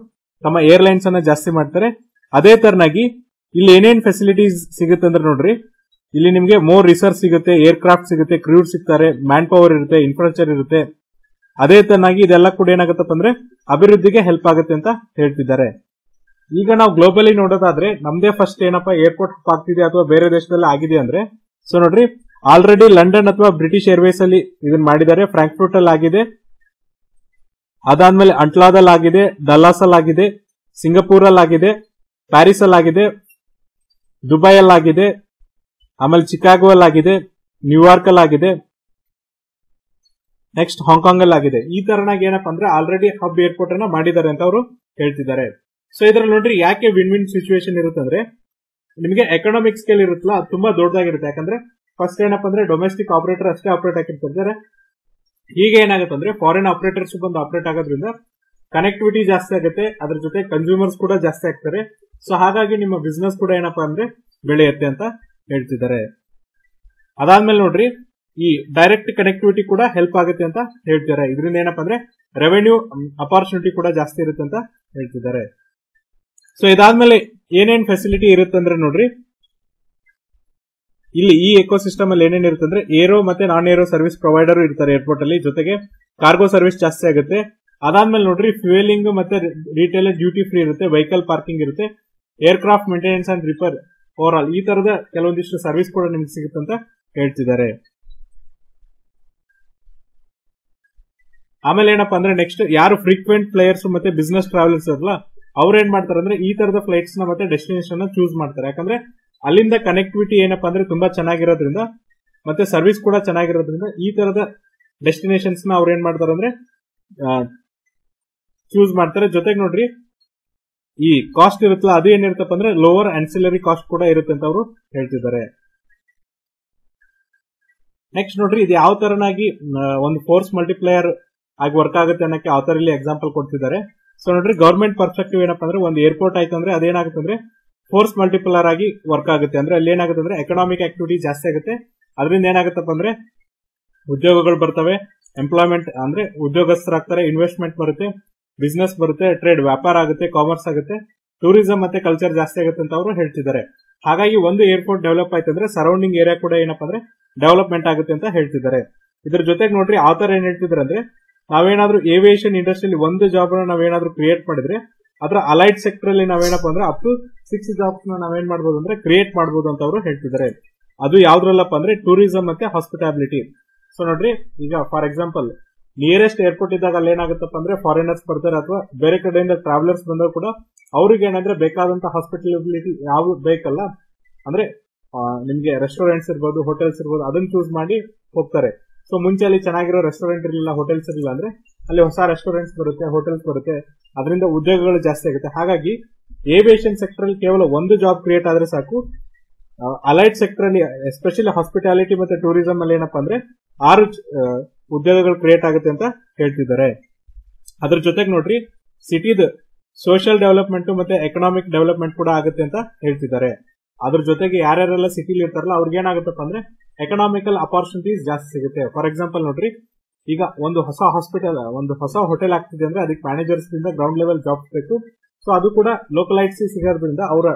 ತಮ್ಮ ಏರ್ಲೈನ್ಸ್ ಅನ್ನ ಜಾಸ್ತಿ ಮಾಡ್ತಾರೆ. ಅದೇ ತರನಾಗಿ ಇಲ್ಲಿ ಏನೇನ್ ಫೆಸಿಲಿಟೀಸ್ ಸಿಗುತ್ತೆ ಅಂದ್ರೆ ನೋಡ್ರಿ, ಇಲ್ಲಿ ನಿಮ್ಗೆ ಮೋರ್ ರಿಸರ್ಚ್ ಸಿಗುತ್ತೆ ಏರ್ಕ್ರಾಫ್ಟ್ ಸಿಗುತ್ತೆ ಕ್ರೂಡ್ ಸಿಗ್ತಾರೆ ಮ್ಯಾನ್ ಪವರ್ ಇರುತ್ತೆ ಇನ್ಫ್ರಾಸ್ಟ್ರಕ್ಚರ್ ಇರುತ್ತೆ. ಅದೇ ತರನಾಗಿ ಇದೆಲ್ಲ ಕೂಡ ಏನಾಗುತ್ತಪ್ಪ ಅಂದ್ರೆ ಅಭಿವೃದ್ಧಿಗೆ ಹೆಲ್ಪ್ ಆಗುತ್ತೆ ಅಂತ ಹೇಳ್ತಿದ್ದಾರೆ. ಈಗ ನಾವು ಗ್ಲೋಬಲಿ ನೋಡೋದಾದ್ರೆ ನಮ್ದೇ ಫಸ್ಟ್ ಏನಪ್ಪಾ ಏರ್ಪೋರ್ಟ್ ಆಗ್ತಿದೆ ಅಥವಾ ಬೇರೆ ದೇಶದಲ್ಲಿ ಆಗಿದೆ ಅಂದ್ರೆ ಸೊ ನೋಡ್ರಿ ಆಲ್ರೆಡಿ ಲಂಡನ್ ಅಥವಾ ಬ್ರಿಟಿಷ್ ಏರ್ವೇಸ್ ಅಲ್ಲಿ ಇದನ್ನ ಮಾಡಿದ್ದಾರೆ ಫ್ರಾಂಕ್ಫರ್ಟ್ ಅಲ್ಲಿ ಆಗಿದೆ, ಅದಾದ್ಮೇಲೆ ಅಂಟ್ಲಾದಲ್ಲಿ ಆಗಿದೆ ಡಲ್ಲಾಸ್ ಅಲ್ಲಿ ಆಗಿದೆ ಸಿಂಗಪೂರ್ ಅಲ್ಲಿ ಆಗಿದೆ ಪ್ಯಾರಿಸ್ ಅಲ್ಲಿ ಆಗಿದೆ ದುಬೈ ಅಲ್ಲಿ ಆಗಿದೆ, ಆಮೇಲೆ ಚಿಕಾಗೋ ಅಲ್ಲಿ ಆಗಿದೆ ನ್ಯೂಯಾರ್ಕ್ ಅಲ್ಲಿ ಆಗಿದೆ ನೆಕ್ಸ್ಟ್ ಹಾಂಗ್ಕಾಂಗ್ ಅಲ್ಲಿ ಆಗಿದೆ. ಈ ತರನಾಗಿ ಏನಪ್ಪಾ ಅಂದ್ರೆ ಆಲ್ರೆಡಿ ಹಬ್ ಏರ್ಪೋರ್ಟ್ ಅನ್ನ ಮಾಡಿದ್ದಾರೆ ಅಂತ ಅವರು ಹೇಳ್ತಿದ್ದಾರೆ. ಸೊ ಇದ್ರಲ್ಲಿ ನೋಡ್ರಿ ಯಾಕೆ ವಿನ್ ವಿನ್ ಸಿಚುವೇಶನ್ ಇರುತ್ತೆ ಅಂದ್ರೆ ನಿಮಗೆ ಎಕನಾಮಿಕ್ ಸ್ಕೇಲ್ ಇರುತ್ತಲ್ಲ, ಅದು ತುಂಬಾ ದೊಡ್ಡದಾಗಿರುತ್ತೆ. ಯಾಕಂದ್ರೆ ಫಸ್ಟ್ ಏನಪ್ಪ ಅಂದ್ರೆ ಡೊಮೆಸ್ಟಿಕ್ ಆಪರೇಟರ್ ಅಷ್ಟೇ ಆಪರೇಟ್ ಆಗಿರ್ತಾರೆ. ಈಗ ಏನಾಗುತ್ತೆ ಅಂದ್ರೆ ಫಾರಿನ್ ಆಪರೇಟರ್ಸ್ ಬಂದು ಆಪರೇಟ್ ಆಗೋದ್ರಿಂದ ಕನೆಕ್ಟಿವಿಟಿ ಜಾಸ್ತಿ ಆಗುತ್ತೆ. ಅದ್ರ ಜೊತೆ ಕನ್ಸ್ಯೂಮರ್ಸ್ ಕೂಡ ಜಾಸ್ತಿ ಆಗ್ತಾರೆ. ಸೊ ಹಾಗಾಗಿ ನಿಮ್ಮ ಬಿಸ್ನೆಸ್ ಕೂಡ ಏನಪ್ಪಾ ಅಂದ್ರೆ ಬೆಳೆಯುತ್ತೆ ಅಂತ ಹೇಳ್ತಿದ್ದಾರೆ. ಅದಾದ್ಮೇಲೆ ನೋಡ್ರಿ, ಈ ಡೈರೆಕ್ಟ್ ಕನೆಕ್ಟಿವಿಟಿ ಕೂಡ ಹೆಲ್ಪ್ ಆಗುತ್ತೆ ಅಂತ ಹೇಳ್ತಿದ್ದಾರೆ. ಇದರಿಂದ ಏನಪ್ಪಾ ಅಂದ್ರೆ ರೆವೆನ್ಯೂ ಅಪಾರ್ಚುನಿಟಿ ಕೂಡ ಜಾಸ್ತಿ ಇರುತ್ತೆ ಅಂತ ಹೇಳ್ತಿದ್ದಾರೆ. ಸೊ ಇದಾದ್ಮೇಲೆ ಏನೇನ್ ಫೆಸಿಲಿಟಿ ಇರುತ್ತಂದ್ರೆ ನೋಡ್ರಿ. ಇಲ್ಲಿ ಈ ಎಕೋ ಸಿಸ್ಟಮ್ ಅಲ್ಲಿ ಏನೇನ್ ಇರುತ್ತೆ ಅಂದ್ರೆ ಏರೋ ಮತ್ತೆ ನಾನ್ ಏರೋ ಸರ್ವಿಸ್ ಪ್ರೊವೈಡರ್ ಇರ್ತಾರೆ ಏರ್ಪೋರ್ಟ್ ಅಲ್ಲಿ. ಜೊತೆಗೆ ಕಾರ್ಗೋ ಸರ್ವಿಸ್ ಜಾಸ್ತಿ ಆಗುತ್ತೆ. ಅದಾದ್ಮೇಲೆ ನೋಡ್ರಿ ಫ್ಯೂಯಲಿಂಗ್ ಮತ್ತೆ ರಿಟೇಲ್ ಡ್ಯೂಟಿ ಫ್ರೀ ಇರುತ್ತೆ ವೆಹಿಕಲ್ ಪಾರ್ಕಿಂಗ್ ಇರುತ್ತೆ. Aircraft maintenance and repair overall ಈ ತರದ ಕೆಲವೊಂದಿಷ್ಟು ಸರ್ವಿಸ್ ಕೂಡ ನಿಮ್ಗೆ ಸಿಗುತ್ತೆ ಅಂತ ಹೇಳ್ತಿದ್ದಾರೆ. ಆಮೇಲೆ ಏನಪ್ಪಾ ಅಂದ್ರೆ ನೆಕ್ಸ್ಟ್ ಯಾರು ಫ್ರೀಕ್ವೆಂಟ್ ಪ್ಲೇಯರ್ಸ್ ಮತ್ತೆ ಬಿಸ್ನೆಸ್ ಟ್ರಾವೆಲರ್ಸ್ ಅಲ್ಲ ಅವ್ರು ಏನ್ ಮಾಡ್ತಾರೆ ಅಂದ್ರೆ ಈ ತರದ ಫ್ಲೈಟ್ಸ್ನ ಮತ್ತೆ ಡೆಸ್ಟಿನೇಷನ್ ಚೂಸ್ ಮಾಡ್ತಾರೆ. ಯಾಕಂದ್ರೆ ಅಲ್ಲಿಂದ ಕನೆಕ್ಟಿವಿಟಿ ಏನಪ್ಪಾ ಅಂದ್ರೆ ತುಂಬಾ ಚೆನ್ನಾಗಿರೋದ್ರಿಂದ ಮತ್ತೆ ಸರ್ವಿಸ್ ಕೂಡ ಚೆನ್ನಾಗಿರೋದ್ರಿಂದ ಈ ತರದ ಡೆಸ್ಟಿನೇಷನ್ಸ್ನ ಅವ್ರು ಏನ್ ಮಾಡ್ತಾರೆ ಅಂದ್ರೆ ಚೂಸ್ ಮಾಡ್ತಾರೆ. ಜೊತೆಗೆ ನೋಡ್ರಿ, ಈ ಕಾಸ್ಟ್ ಇರುತ್ತಲ್ಲ, ಅದು ಏನಿರುತ್ತಪ್ಪ ಅಂದ್ರೆ ಲೋವರ್ ಆನ್ಸಿಲರಿ ಕಾಸ್ಟ್ ಕೂಡ ಇರುತ್ತೆ ಅಂತ ಅವರು ಹೇಳ್ತಿದ್ದಾರೆ. ನೆಕ್ಸ್ಟ್ ನೋಡ್ರಿ, ಇದು ಯಾವ ತರನಾಗಿ ಒಂದು ಫೋರ್ಸ್ ಮಲ್ಟಿಪ್ಲೇಯರ್ ಆಗಿ ವರ್ಕ್ ಆಗುತ್ತೆ ಅನ್ನಕ್ಕೆ ಯಾವ ತರ ಇಲ್ಲಿ ಎಕ್ಸಾಂಪಲ್ ಕೊಡ್ತಿದ್ದಾರೆ. ಸೊ ನೋಡ್ರಿ ಗವರ್ಮೆಂಟ್ ಪರ್ಸ್ಪೆಕ್ಟಿವ್ ಏನಪ್ಪ ಅಂದ್ರೆ ಒಂದು ಏರ್ಪೋರ್ಟ್ ಆಯ್ತು ಅಂದ್ರೆ ಅದೇನಾಗುತ್ತೆ ಅಂದ್ರೆ ಫೋರ್ಸ್ ಮಲ್ಟಿಪ್ಲರ್ ಆಗಿ ವರ್ಕ್ ಆಗುತ್ತೆ. ಅಂದ್ರೆ ಅಲ್ಲಿ ಏನಾಗುತ್ತೆ ಅಂದ್ರೆ ಎಕನಾಮಿಕ್ ಆಕ್ಟಿವಿಟಿ ಜಾಸ್ತಿ ಆಗುತ್ತೆ. ಅದರಿಂದ ಏನಾಗುತ್ತಪ್ಪ ಅಂದ್ರೆ ಉದ್ಯೋಗಗಳು ಬರ್ತವೆ. ಎಂಪ್ಲಾಯ್ಮೆಂಟ್ ಅಂದ್ರೆ ಉದ್ಯೋಗಸ್ಥರಾಗ್ತಾರೆ ಇನ್ವೆಸ್ಟ್ಮೆಂಟ್ ಬರುತ್ತೆ ಬಿಸ್ನೆಸ್ ಬರುತ್ತೆ ಟ್ರೇಡ್ ವ್ಯಾಪಾರ ಆಗುತ್ತೆ ಕಾಮರ್ಸ್ ಆಗುತ್ತೆ ಟೂರಿಸಂ ಮತ್ತೆ ಕಲ್ಚರ್ ಜಾಸ್ತಿ ಆಗುತ್ತೆ ಅಂತ ಅವರು ಹೇಳ್ತಿದ್ದಾರೆ. ಹಾಗಾಗಿ ಒಂದು ಏರ್ಪೋರ್ಟ್ ಡೆವಲಪ್ ಆಯ್ತು ಅಂದ್ರೆ ಸರೌಂಡಿಂಗ್ ಏರಿಯಾ ಕೂಡ ಏನಪ್ಪಾ ಅಂದ್ರೆ ಡೆವಲಪ್ಮೆಂಟ್ ಆಗುತ್ತೆ ಅಂತ ಹೇಳ್ತಿದ್ದಾರೆ. ಇದ್ರ ಜೊತೆಗೆ ನೋಡ್ರಿ ಆತರ ತರ ಏನ್ ಹೇಳ್ತಿದ್ದಾರೆ ಅಂದ್ರೆ ನಾವೇನಾದ್ರೂ ಏವಿಯೇಷನ್ ಇಂಡಸ್ಟ್ರಿಯಲ್ಲಿ ಒಂದು ಜಾಬ್ ನಾವೇನಾದ್ರೂ ಕ್ರಿಯೇಟ್ ಮಾಡಿದ್ರೆ, ಅದರ ಅಲೈಡ್ ಸೆಕ್ಟರ್ ಅಲ್ಲಿ ನಾವೇನಪ್ಪ ಅಂದ್ರೆ ಅಪ್ ಟು ಸಿಕ್ಸ್ ಜಾಬ್ಸ್ ನಾವೇನ್ ಮಾಡಬಹುದು ಅಂದ್ರೆ ಕ್ರಿಯೇಟ್ ಮಾಡಬಹುದು ಅಂತ ಅವರು ಹೇಳ್ತಿದ್ದಾರೆ. ಅದು ಯಾವ್ದ್ರಲ್ಲಪ್ಪ ಅಂದ್ರೆ ಟೂರಿಸಂ ಮತ್ತೆ ಹಾಸ್ಪಿಟಾಬಿಲಿಟಿ ಸೊ ನೋಡ್ರಿ, ಈಗ ಫಾರ್ ಎಕ್ಸಾಂಪಲ್ ನಿಯರೆಸ್ಟ್ ಏರ್ಪೋರ್ಟ್ ಇದ್ದಾಗ ಅಲ್ಲಿ ಏನಾಗುತ್ತಪ್ಪ ಅಂದ್ರೆ ಫಾರಿನರ್ಸ್ ಬರ್ತಾರೆ ಅಥವಾ ಬೇರೆ ಕಡೆಯಿಂದ ಟ್ರಾವೆಲರ್ಸ್ ಬಂದಾಗ ಕೂಡ ಅವ್ರಿಗೆ ಏನಂದ್ರೆ ಬೇಕಾದಂತ ಹಾಸ್ಪಿಟಲಿಟಿ ಯಾವ ಬೇಕಲ್ಲ, ಅಂದ್ರೆ ನಿಮ್ಗೆ ರೆಸ್ಟೋರೆಂಟ್ಸ್ ಇರ್ಬೋದು ಹೋಟೆಲ್ಸ್ ಇರ್ಬೋದು, ಅದನ್ನ ಚೂಸ್ ಮಾಡಿ ಹೋಗ್ತಾರೆ. ಸೊ ಮುಂಚೆ ಅಲ್ಲಿ ಚೆನ್ನಾಗಿರೋ ರೆಸ್ಟೋರೆಂಟ್ ಇರಲಿಲ್ಲ ಹೋಟೆಲ್ಸ್ ಇರಲಿಲ್ಲ ಅಂದ್ರೆ ಅಲ್ಲಿ ಹೊಸ ರೆಸ್ಟೋರೆಂಟ್ಸ್ ಬರುತ್ತೆ ಹೋಟೆಲ್ಸ್ ಬರುತ್ತೆ. ಅದರಿಂದ ಉದ್ಯೋಗಗಳು ಜಾಸ್ತಿ ಆಗುತ್ತೆ. ಹಾಗಾಗಿ ಏವಿಯೇಷನ್ ಸೆಕ್ಟರ್ ಅಲ್ಲಿ ಕೇವಲ ಒಂದು ಜಾಬ್ ಕ್ರಿಯೇಟ್ ಆದ್ರೆ ಸಾಕು. ಅಲೈಟ್ ಸೆಕ್ಟರ್ ಅಲ್ಲಿ ಎಸ್ಪೆಷಲಿ ಹಾಸ್ಪಿಟಾಲಿಟಿ ಮತ್ತೆ ಟೂರಿಸಂ ಅಲ್ಲಿ ಏನಪ್ಪಾ ಅಂದ್ರೆ ಆರು ಉದ್ಯೋಗಗಳು ಕ್ರಿಯೇಟ್ ಆಗುತ್ತೆ ಅಂತ ಹೇಳ್ತಿದ್ದಾರೆ. ಅದ್ರ ಜೊತೆಗೆ ನೋಡ್ರಿ ಸಿಟಿದ ಸೋಷಿಯಲ್ ಡೆವಲಪ್ಮೆಂಟ್ ಮತ್ತೆ ಎಕನಾಮಿಕ್ ಡೆವಲಪ್ಮೆಂಟ್ ಕೂಡ ಆಗುತ್ತೆ ಅಂತ ಹೇಳ್ತಿದ್ದಾರೆ. ಅದ್ರ ಜೊತೆಗೆ ಯಾರ್ಯಾರೆಲ್ಲ ಸಿಟಿಲಿ ಇರ್ತಾರಲ್ಲ, ಅವ್ರಿಗೆ ಏನಾಗುತ್ತಪ್ಪ ಅಂದ್ರೆ ಎಕನಾಮಿಕಲ್ ಅಪಾರ್ಚುನಿಟೀಸ್ ಜಾಸ್ತಿ ಸಿಗುತ್ತೆ. ಫಾರ್ ಎಕ್ಸಾಂಪಲ್ ನೋಡ್ರಿ, ಈಗ ಒಂದು ಹೊಸ ಹಾಸ್ಪಿಟಲ್ ಒಂದು ಹೊಸ ಹೋಟೆಲ್ ಆಗ್ತಿದೆ ಅಂದ್ರೆ ಅದಕ್ಕೆ ಮ್ಯಾನೇಜರ್ಸ್ ಗ್ರೌಂಡ್ ಲೆವೆಲ್ ಜಾಬ್ಸ್ ಬೇಕು. ಸೊ ಅದು ಕೂಡ ಲೋಕಲೈಟ್ಸ್ ಸಿಗೋದ್ರಿಂದ ಅವರ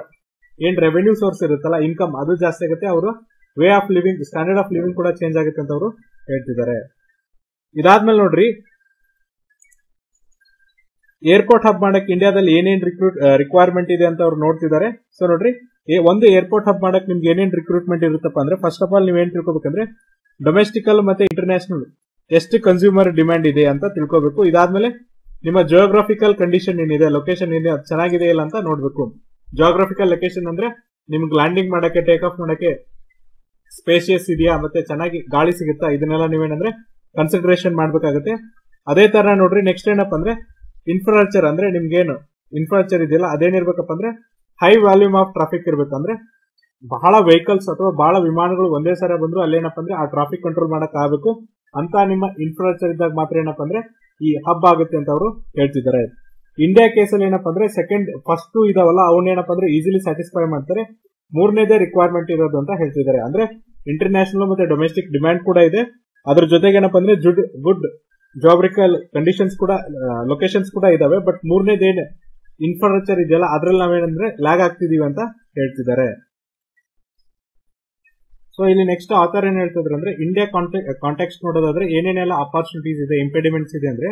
ಏನ್ ರೆವೆನ್ಯೂ ಸೋರ್ಸ್ ಇರುತ್ತಲ್ಲ ಇನ್ಕಮ್ ಅದು ಜಾಸ್ತಿ ಆಗುತ್ತೆ, ಅವರು way of living standard of living ಕೂಡ ಚೇಂಜ್ ಆಗುತ್ತೆ ಅಂತ ಅವರು ಹೇಳ್ತಿದ್ದಾರೆ. ಇದಾದ್ಮೇಲೆ ನೋಡ್ರಿ ಏರ್ಪೋರ್ಟ್ ಹಬ್ ಮಾಡಕ್ ಇಂಡಿಯಾದಲ್ಲಿ ಏನೇನ್ ರಿಕ್ರೂಟ್ ರಿಕ್ವೈರ್ಮೆಂಟ್ ಇದೆ ಅಂತ ಅವ್ರು ನೋಡ್ತಿದ್ದಾರೆ. ಸೊ ನೋಡ್ರಿ ಒಂದು ಏರ್ಪೋರ್ಟ್ ಹಬ್ ಮಾಡಕ್ ನಿಮ್ಗೆ ಏನೇನ್ ರಿಕ್ರೂಟ್ಮೆಂಟ್ ಇರುತ್ತಪ್ಪ ಅಂದ್ರೆ ಫಸ್ಟ್ ಆಫ್ ಆಲ್ ನೀವ್ ಏನ್ ತಿಳ್ಕೊಬೇಕಂದ್ರೆ ಡೊಮೆಸ್ಟಿಕಲ್ ಮತ್ತೆ ಇಂಟರ್ನ್ಯಾಷನಲ್ ಎಷ್ಟು ಕನ್ಸ್ಯೂಮರ್ ಡಿಮ್ಯಾಂಡ್ ಇದೆ ಅಂತ ತಿಳ್ಕೊಬೇಕು. ಇದಾದ್ಮೇಲೆ ನಿಮ್ಮ ಜಿಯೋಗ್ರಫಿಕಲ್ ಕಂಡೀಷನ್ ಏನಿದೆ ಲೊಕೇಶನ್ ಏನಿದೆ, ಅದು ಚೆನ್ನಾಗಿದೆ ಇಲ್ಲ ಅಂತ ನೋಡ್ಬೇಕು. ಜಿಯೋಗ್ರಫಿಕಲ್ ಲೊಕೇಶನ್ ಅಂದ್ರೆ, ನಿಮ್ಗೆ ಲ್ಯಾಂಡಿಂಗ್ ಮಾಡಕ್ಕೆ ಟೇಕ್ ಆಫ್ ಮಾಡಕ್ಕೆ ಸ್ಪೇಷಿಯಸ್ ಇದೆಯಾ, ಮತ್ತೆ ಚೆನ್ನಾಗಿ ಗಾಳಿ ಸಿಗುತ್ತಾ, ಇದನ್ನೆಲ್ಲ ನೀವೇನಂದ್ರೆ ಕನ್ಸಿಡರೇಷನ್ ಮಾಡ್ಬೇಕಾಗುತ್ತೆ. ಅದೇ ತರ ನೋಡ್ರಿ ನೆಕ್ಸ್ಟ್ ಏನಪ್ಪ ಅಂದ್ರೆ ಇನ್ಫ್ರಾಸ್ಟ್ರಕ್ಚರ್ ಅಂದ್ರೆ ನಿಮ್ಗೇನು ಇನ್ಫ್ರಾಸ್ಟ್ರಕ್ಚರ್ ಇದೆಯಲ್ಲ ಅದೇನಿರ್ಬೇಕಪ್ಪ ಅಂದ್ರೆ ಹೈ ವ್ಯಾಲ್ಯೂಮ್ ಆಫ್ ಟ್ರಾಫಿಕ್ ಇರ್ಬೇಕಂದ್ರೆ ಬಹಳ ವೆಹಿಕಲ್ಸ್ ಅಥವಾ ಬಹಳ ವಿಮಾನಗಳು ಒಂದೇ ಸಾರಿ ಬಂದ್ರು ಅಲ್ಲೇನಪ್ಪ ಅಂದ್ರೆ ಆ ಟ್ರಾಫಿಕ್ ಕಂಟ್ರೋಲ್ ಮಾಡಕ್ ಆಗಬೇಕು. ಅಂತ ನಿಮ್ಮ ಇನ್ಫ್ರಾಸ್ಟ್ರಕ್ಚರ್ ಇದ್ದಾಗ ಮಾತ್ರ ಏನಪ್ಪ ಅಂದ್ರೆ ಈ ಹಬ್ ಆಗುತ್ತೆ ಅಂತ ಅವರು ಹೇಳ್ತಿದ್ದಾರೆ. ಇಂಡಿಯಾ ಕೇಸಲ್ಲಿ ಏನಪ್ಪ ಅಂದ್ರೆ ಸೆಕೆಂಡ್ ಫಸ್ಟ್ ಇದಾವಲ್ಲ ಅವನ್ನೇನಪ್ಪ ಅಂದ್ರೆ ಈಸಿಲಿ ಸ್ಯಾಟಿಸ್ಫೈ ಮಾಡ್ತಾರೆ. ಮೂರನೇದೇ ರಿಕ್ವೈರ್ಮೆಂಟ್ ಇರೋದು ಅಂತ ಹೇಳ್ತಿದ್ದಾರೆ. ಅಂದ್ರೆ ಇಂಟರ್ನ್ಯಾಷನಲ್ ಮತ್ತೆ ಡೊಮೆಸ್ಟಿಕ್ ಡಿಮ್ಯಾಂಡ್ ಕೂಡ ಇದೆ. ಅದ್ರ ಜೊತೆಗೆ ಏನಪ್ಪ ಅಂದ್ರೆ ಗುಡ್ ಜಾಬ್ರಿಕಲ್ ಕಂಡೀಷನ್ಸ್ ಕೂಡ ಲೊಕೇಶನ್ಸ್ ಕೂಡ ಇದಾವೆ. ಬಟ್ ಮೂರನೇದೇನು ಇನ್ಫ್ರಾಸ್ಟ್ರಕ್ಚರ್ ಇದೆಯಲ್ಲ, ಅದ್ರಲ್ಲಿ ನಾವೇನಂದ್ರೆ ಲ್ಯಾಗ್ ಆಗ್ತಿದೀವಿ ಅಂತ ಹೇಳ್ತಿದ್ದಾರೆ. ಸೊ ಇಲ್ಲಿ ನೆಕ್ಸ್ಟ್ ಆಥರ್ ಏನ್ ಹೇಳ್ತಿದ್ರು ಅಂದ್ರೆ ಇಂಡಿಯಾ ಕಾಂಟ್ಯಾಕ್ಟ್ ನೋಡೋದಾದ್ರೆ ಏನೇನೆಲ್ಲ ಅಪಾರ್ಚುನಿಟೀಸ್ ಇದೆ ಇಂಪೆಡಿಮೆಂಟ್ಸ್ ಇದೆ ಅಂದ್ರೆ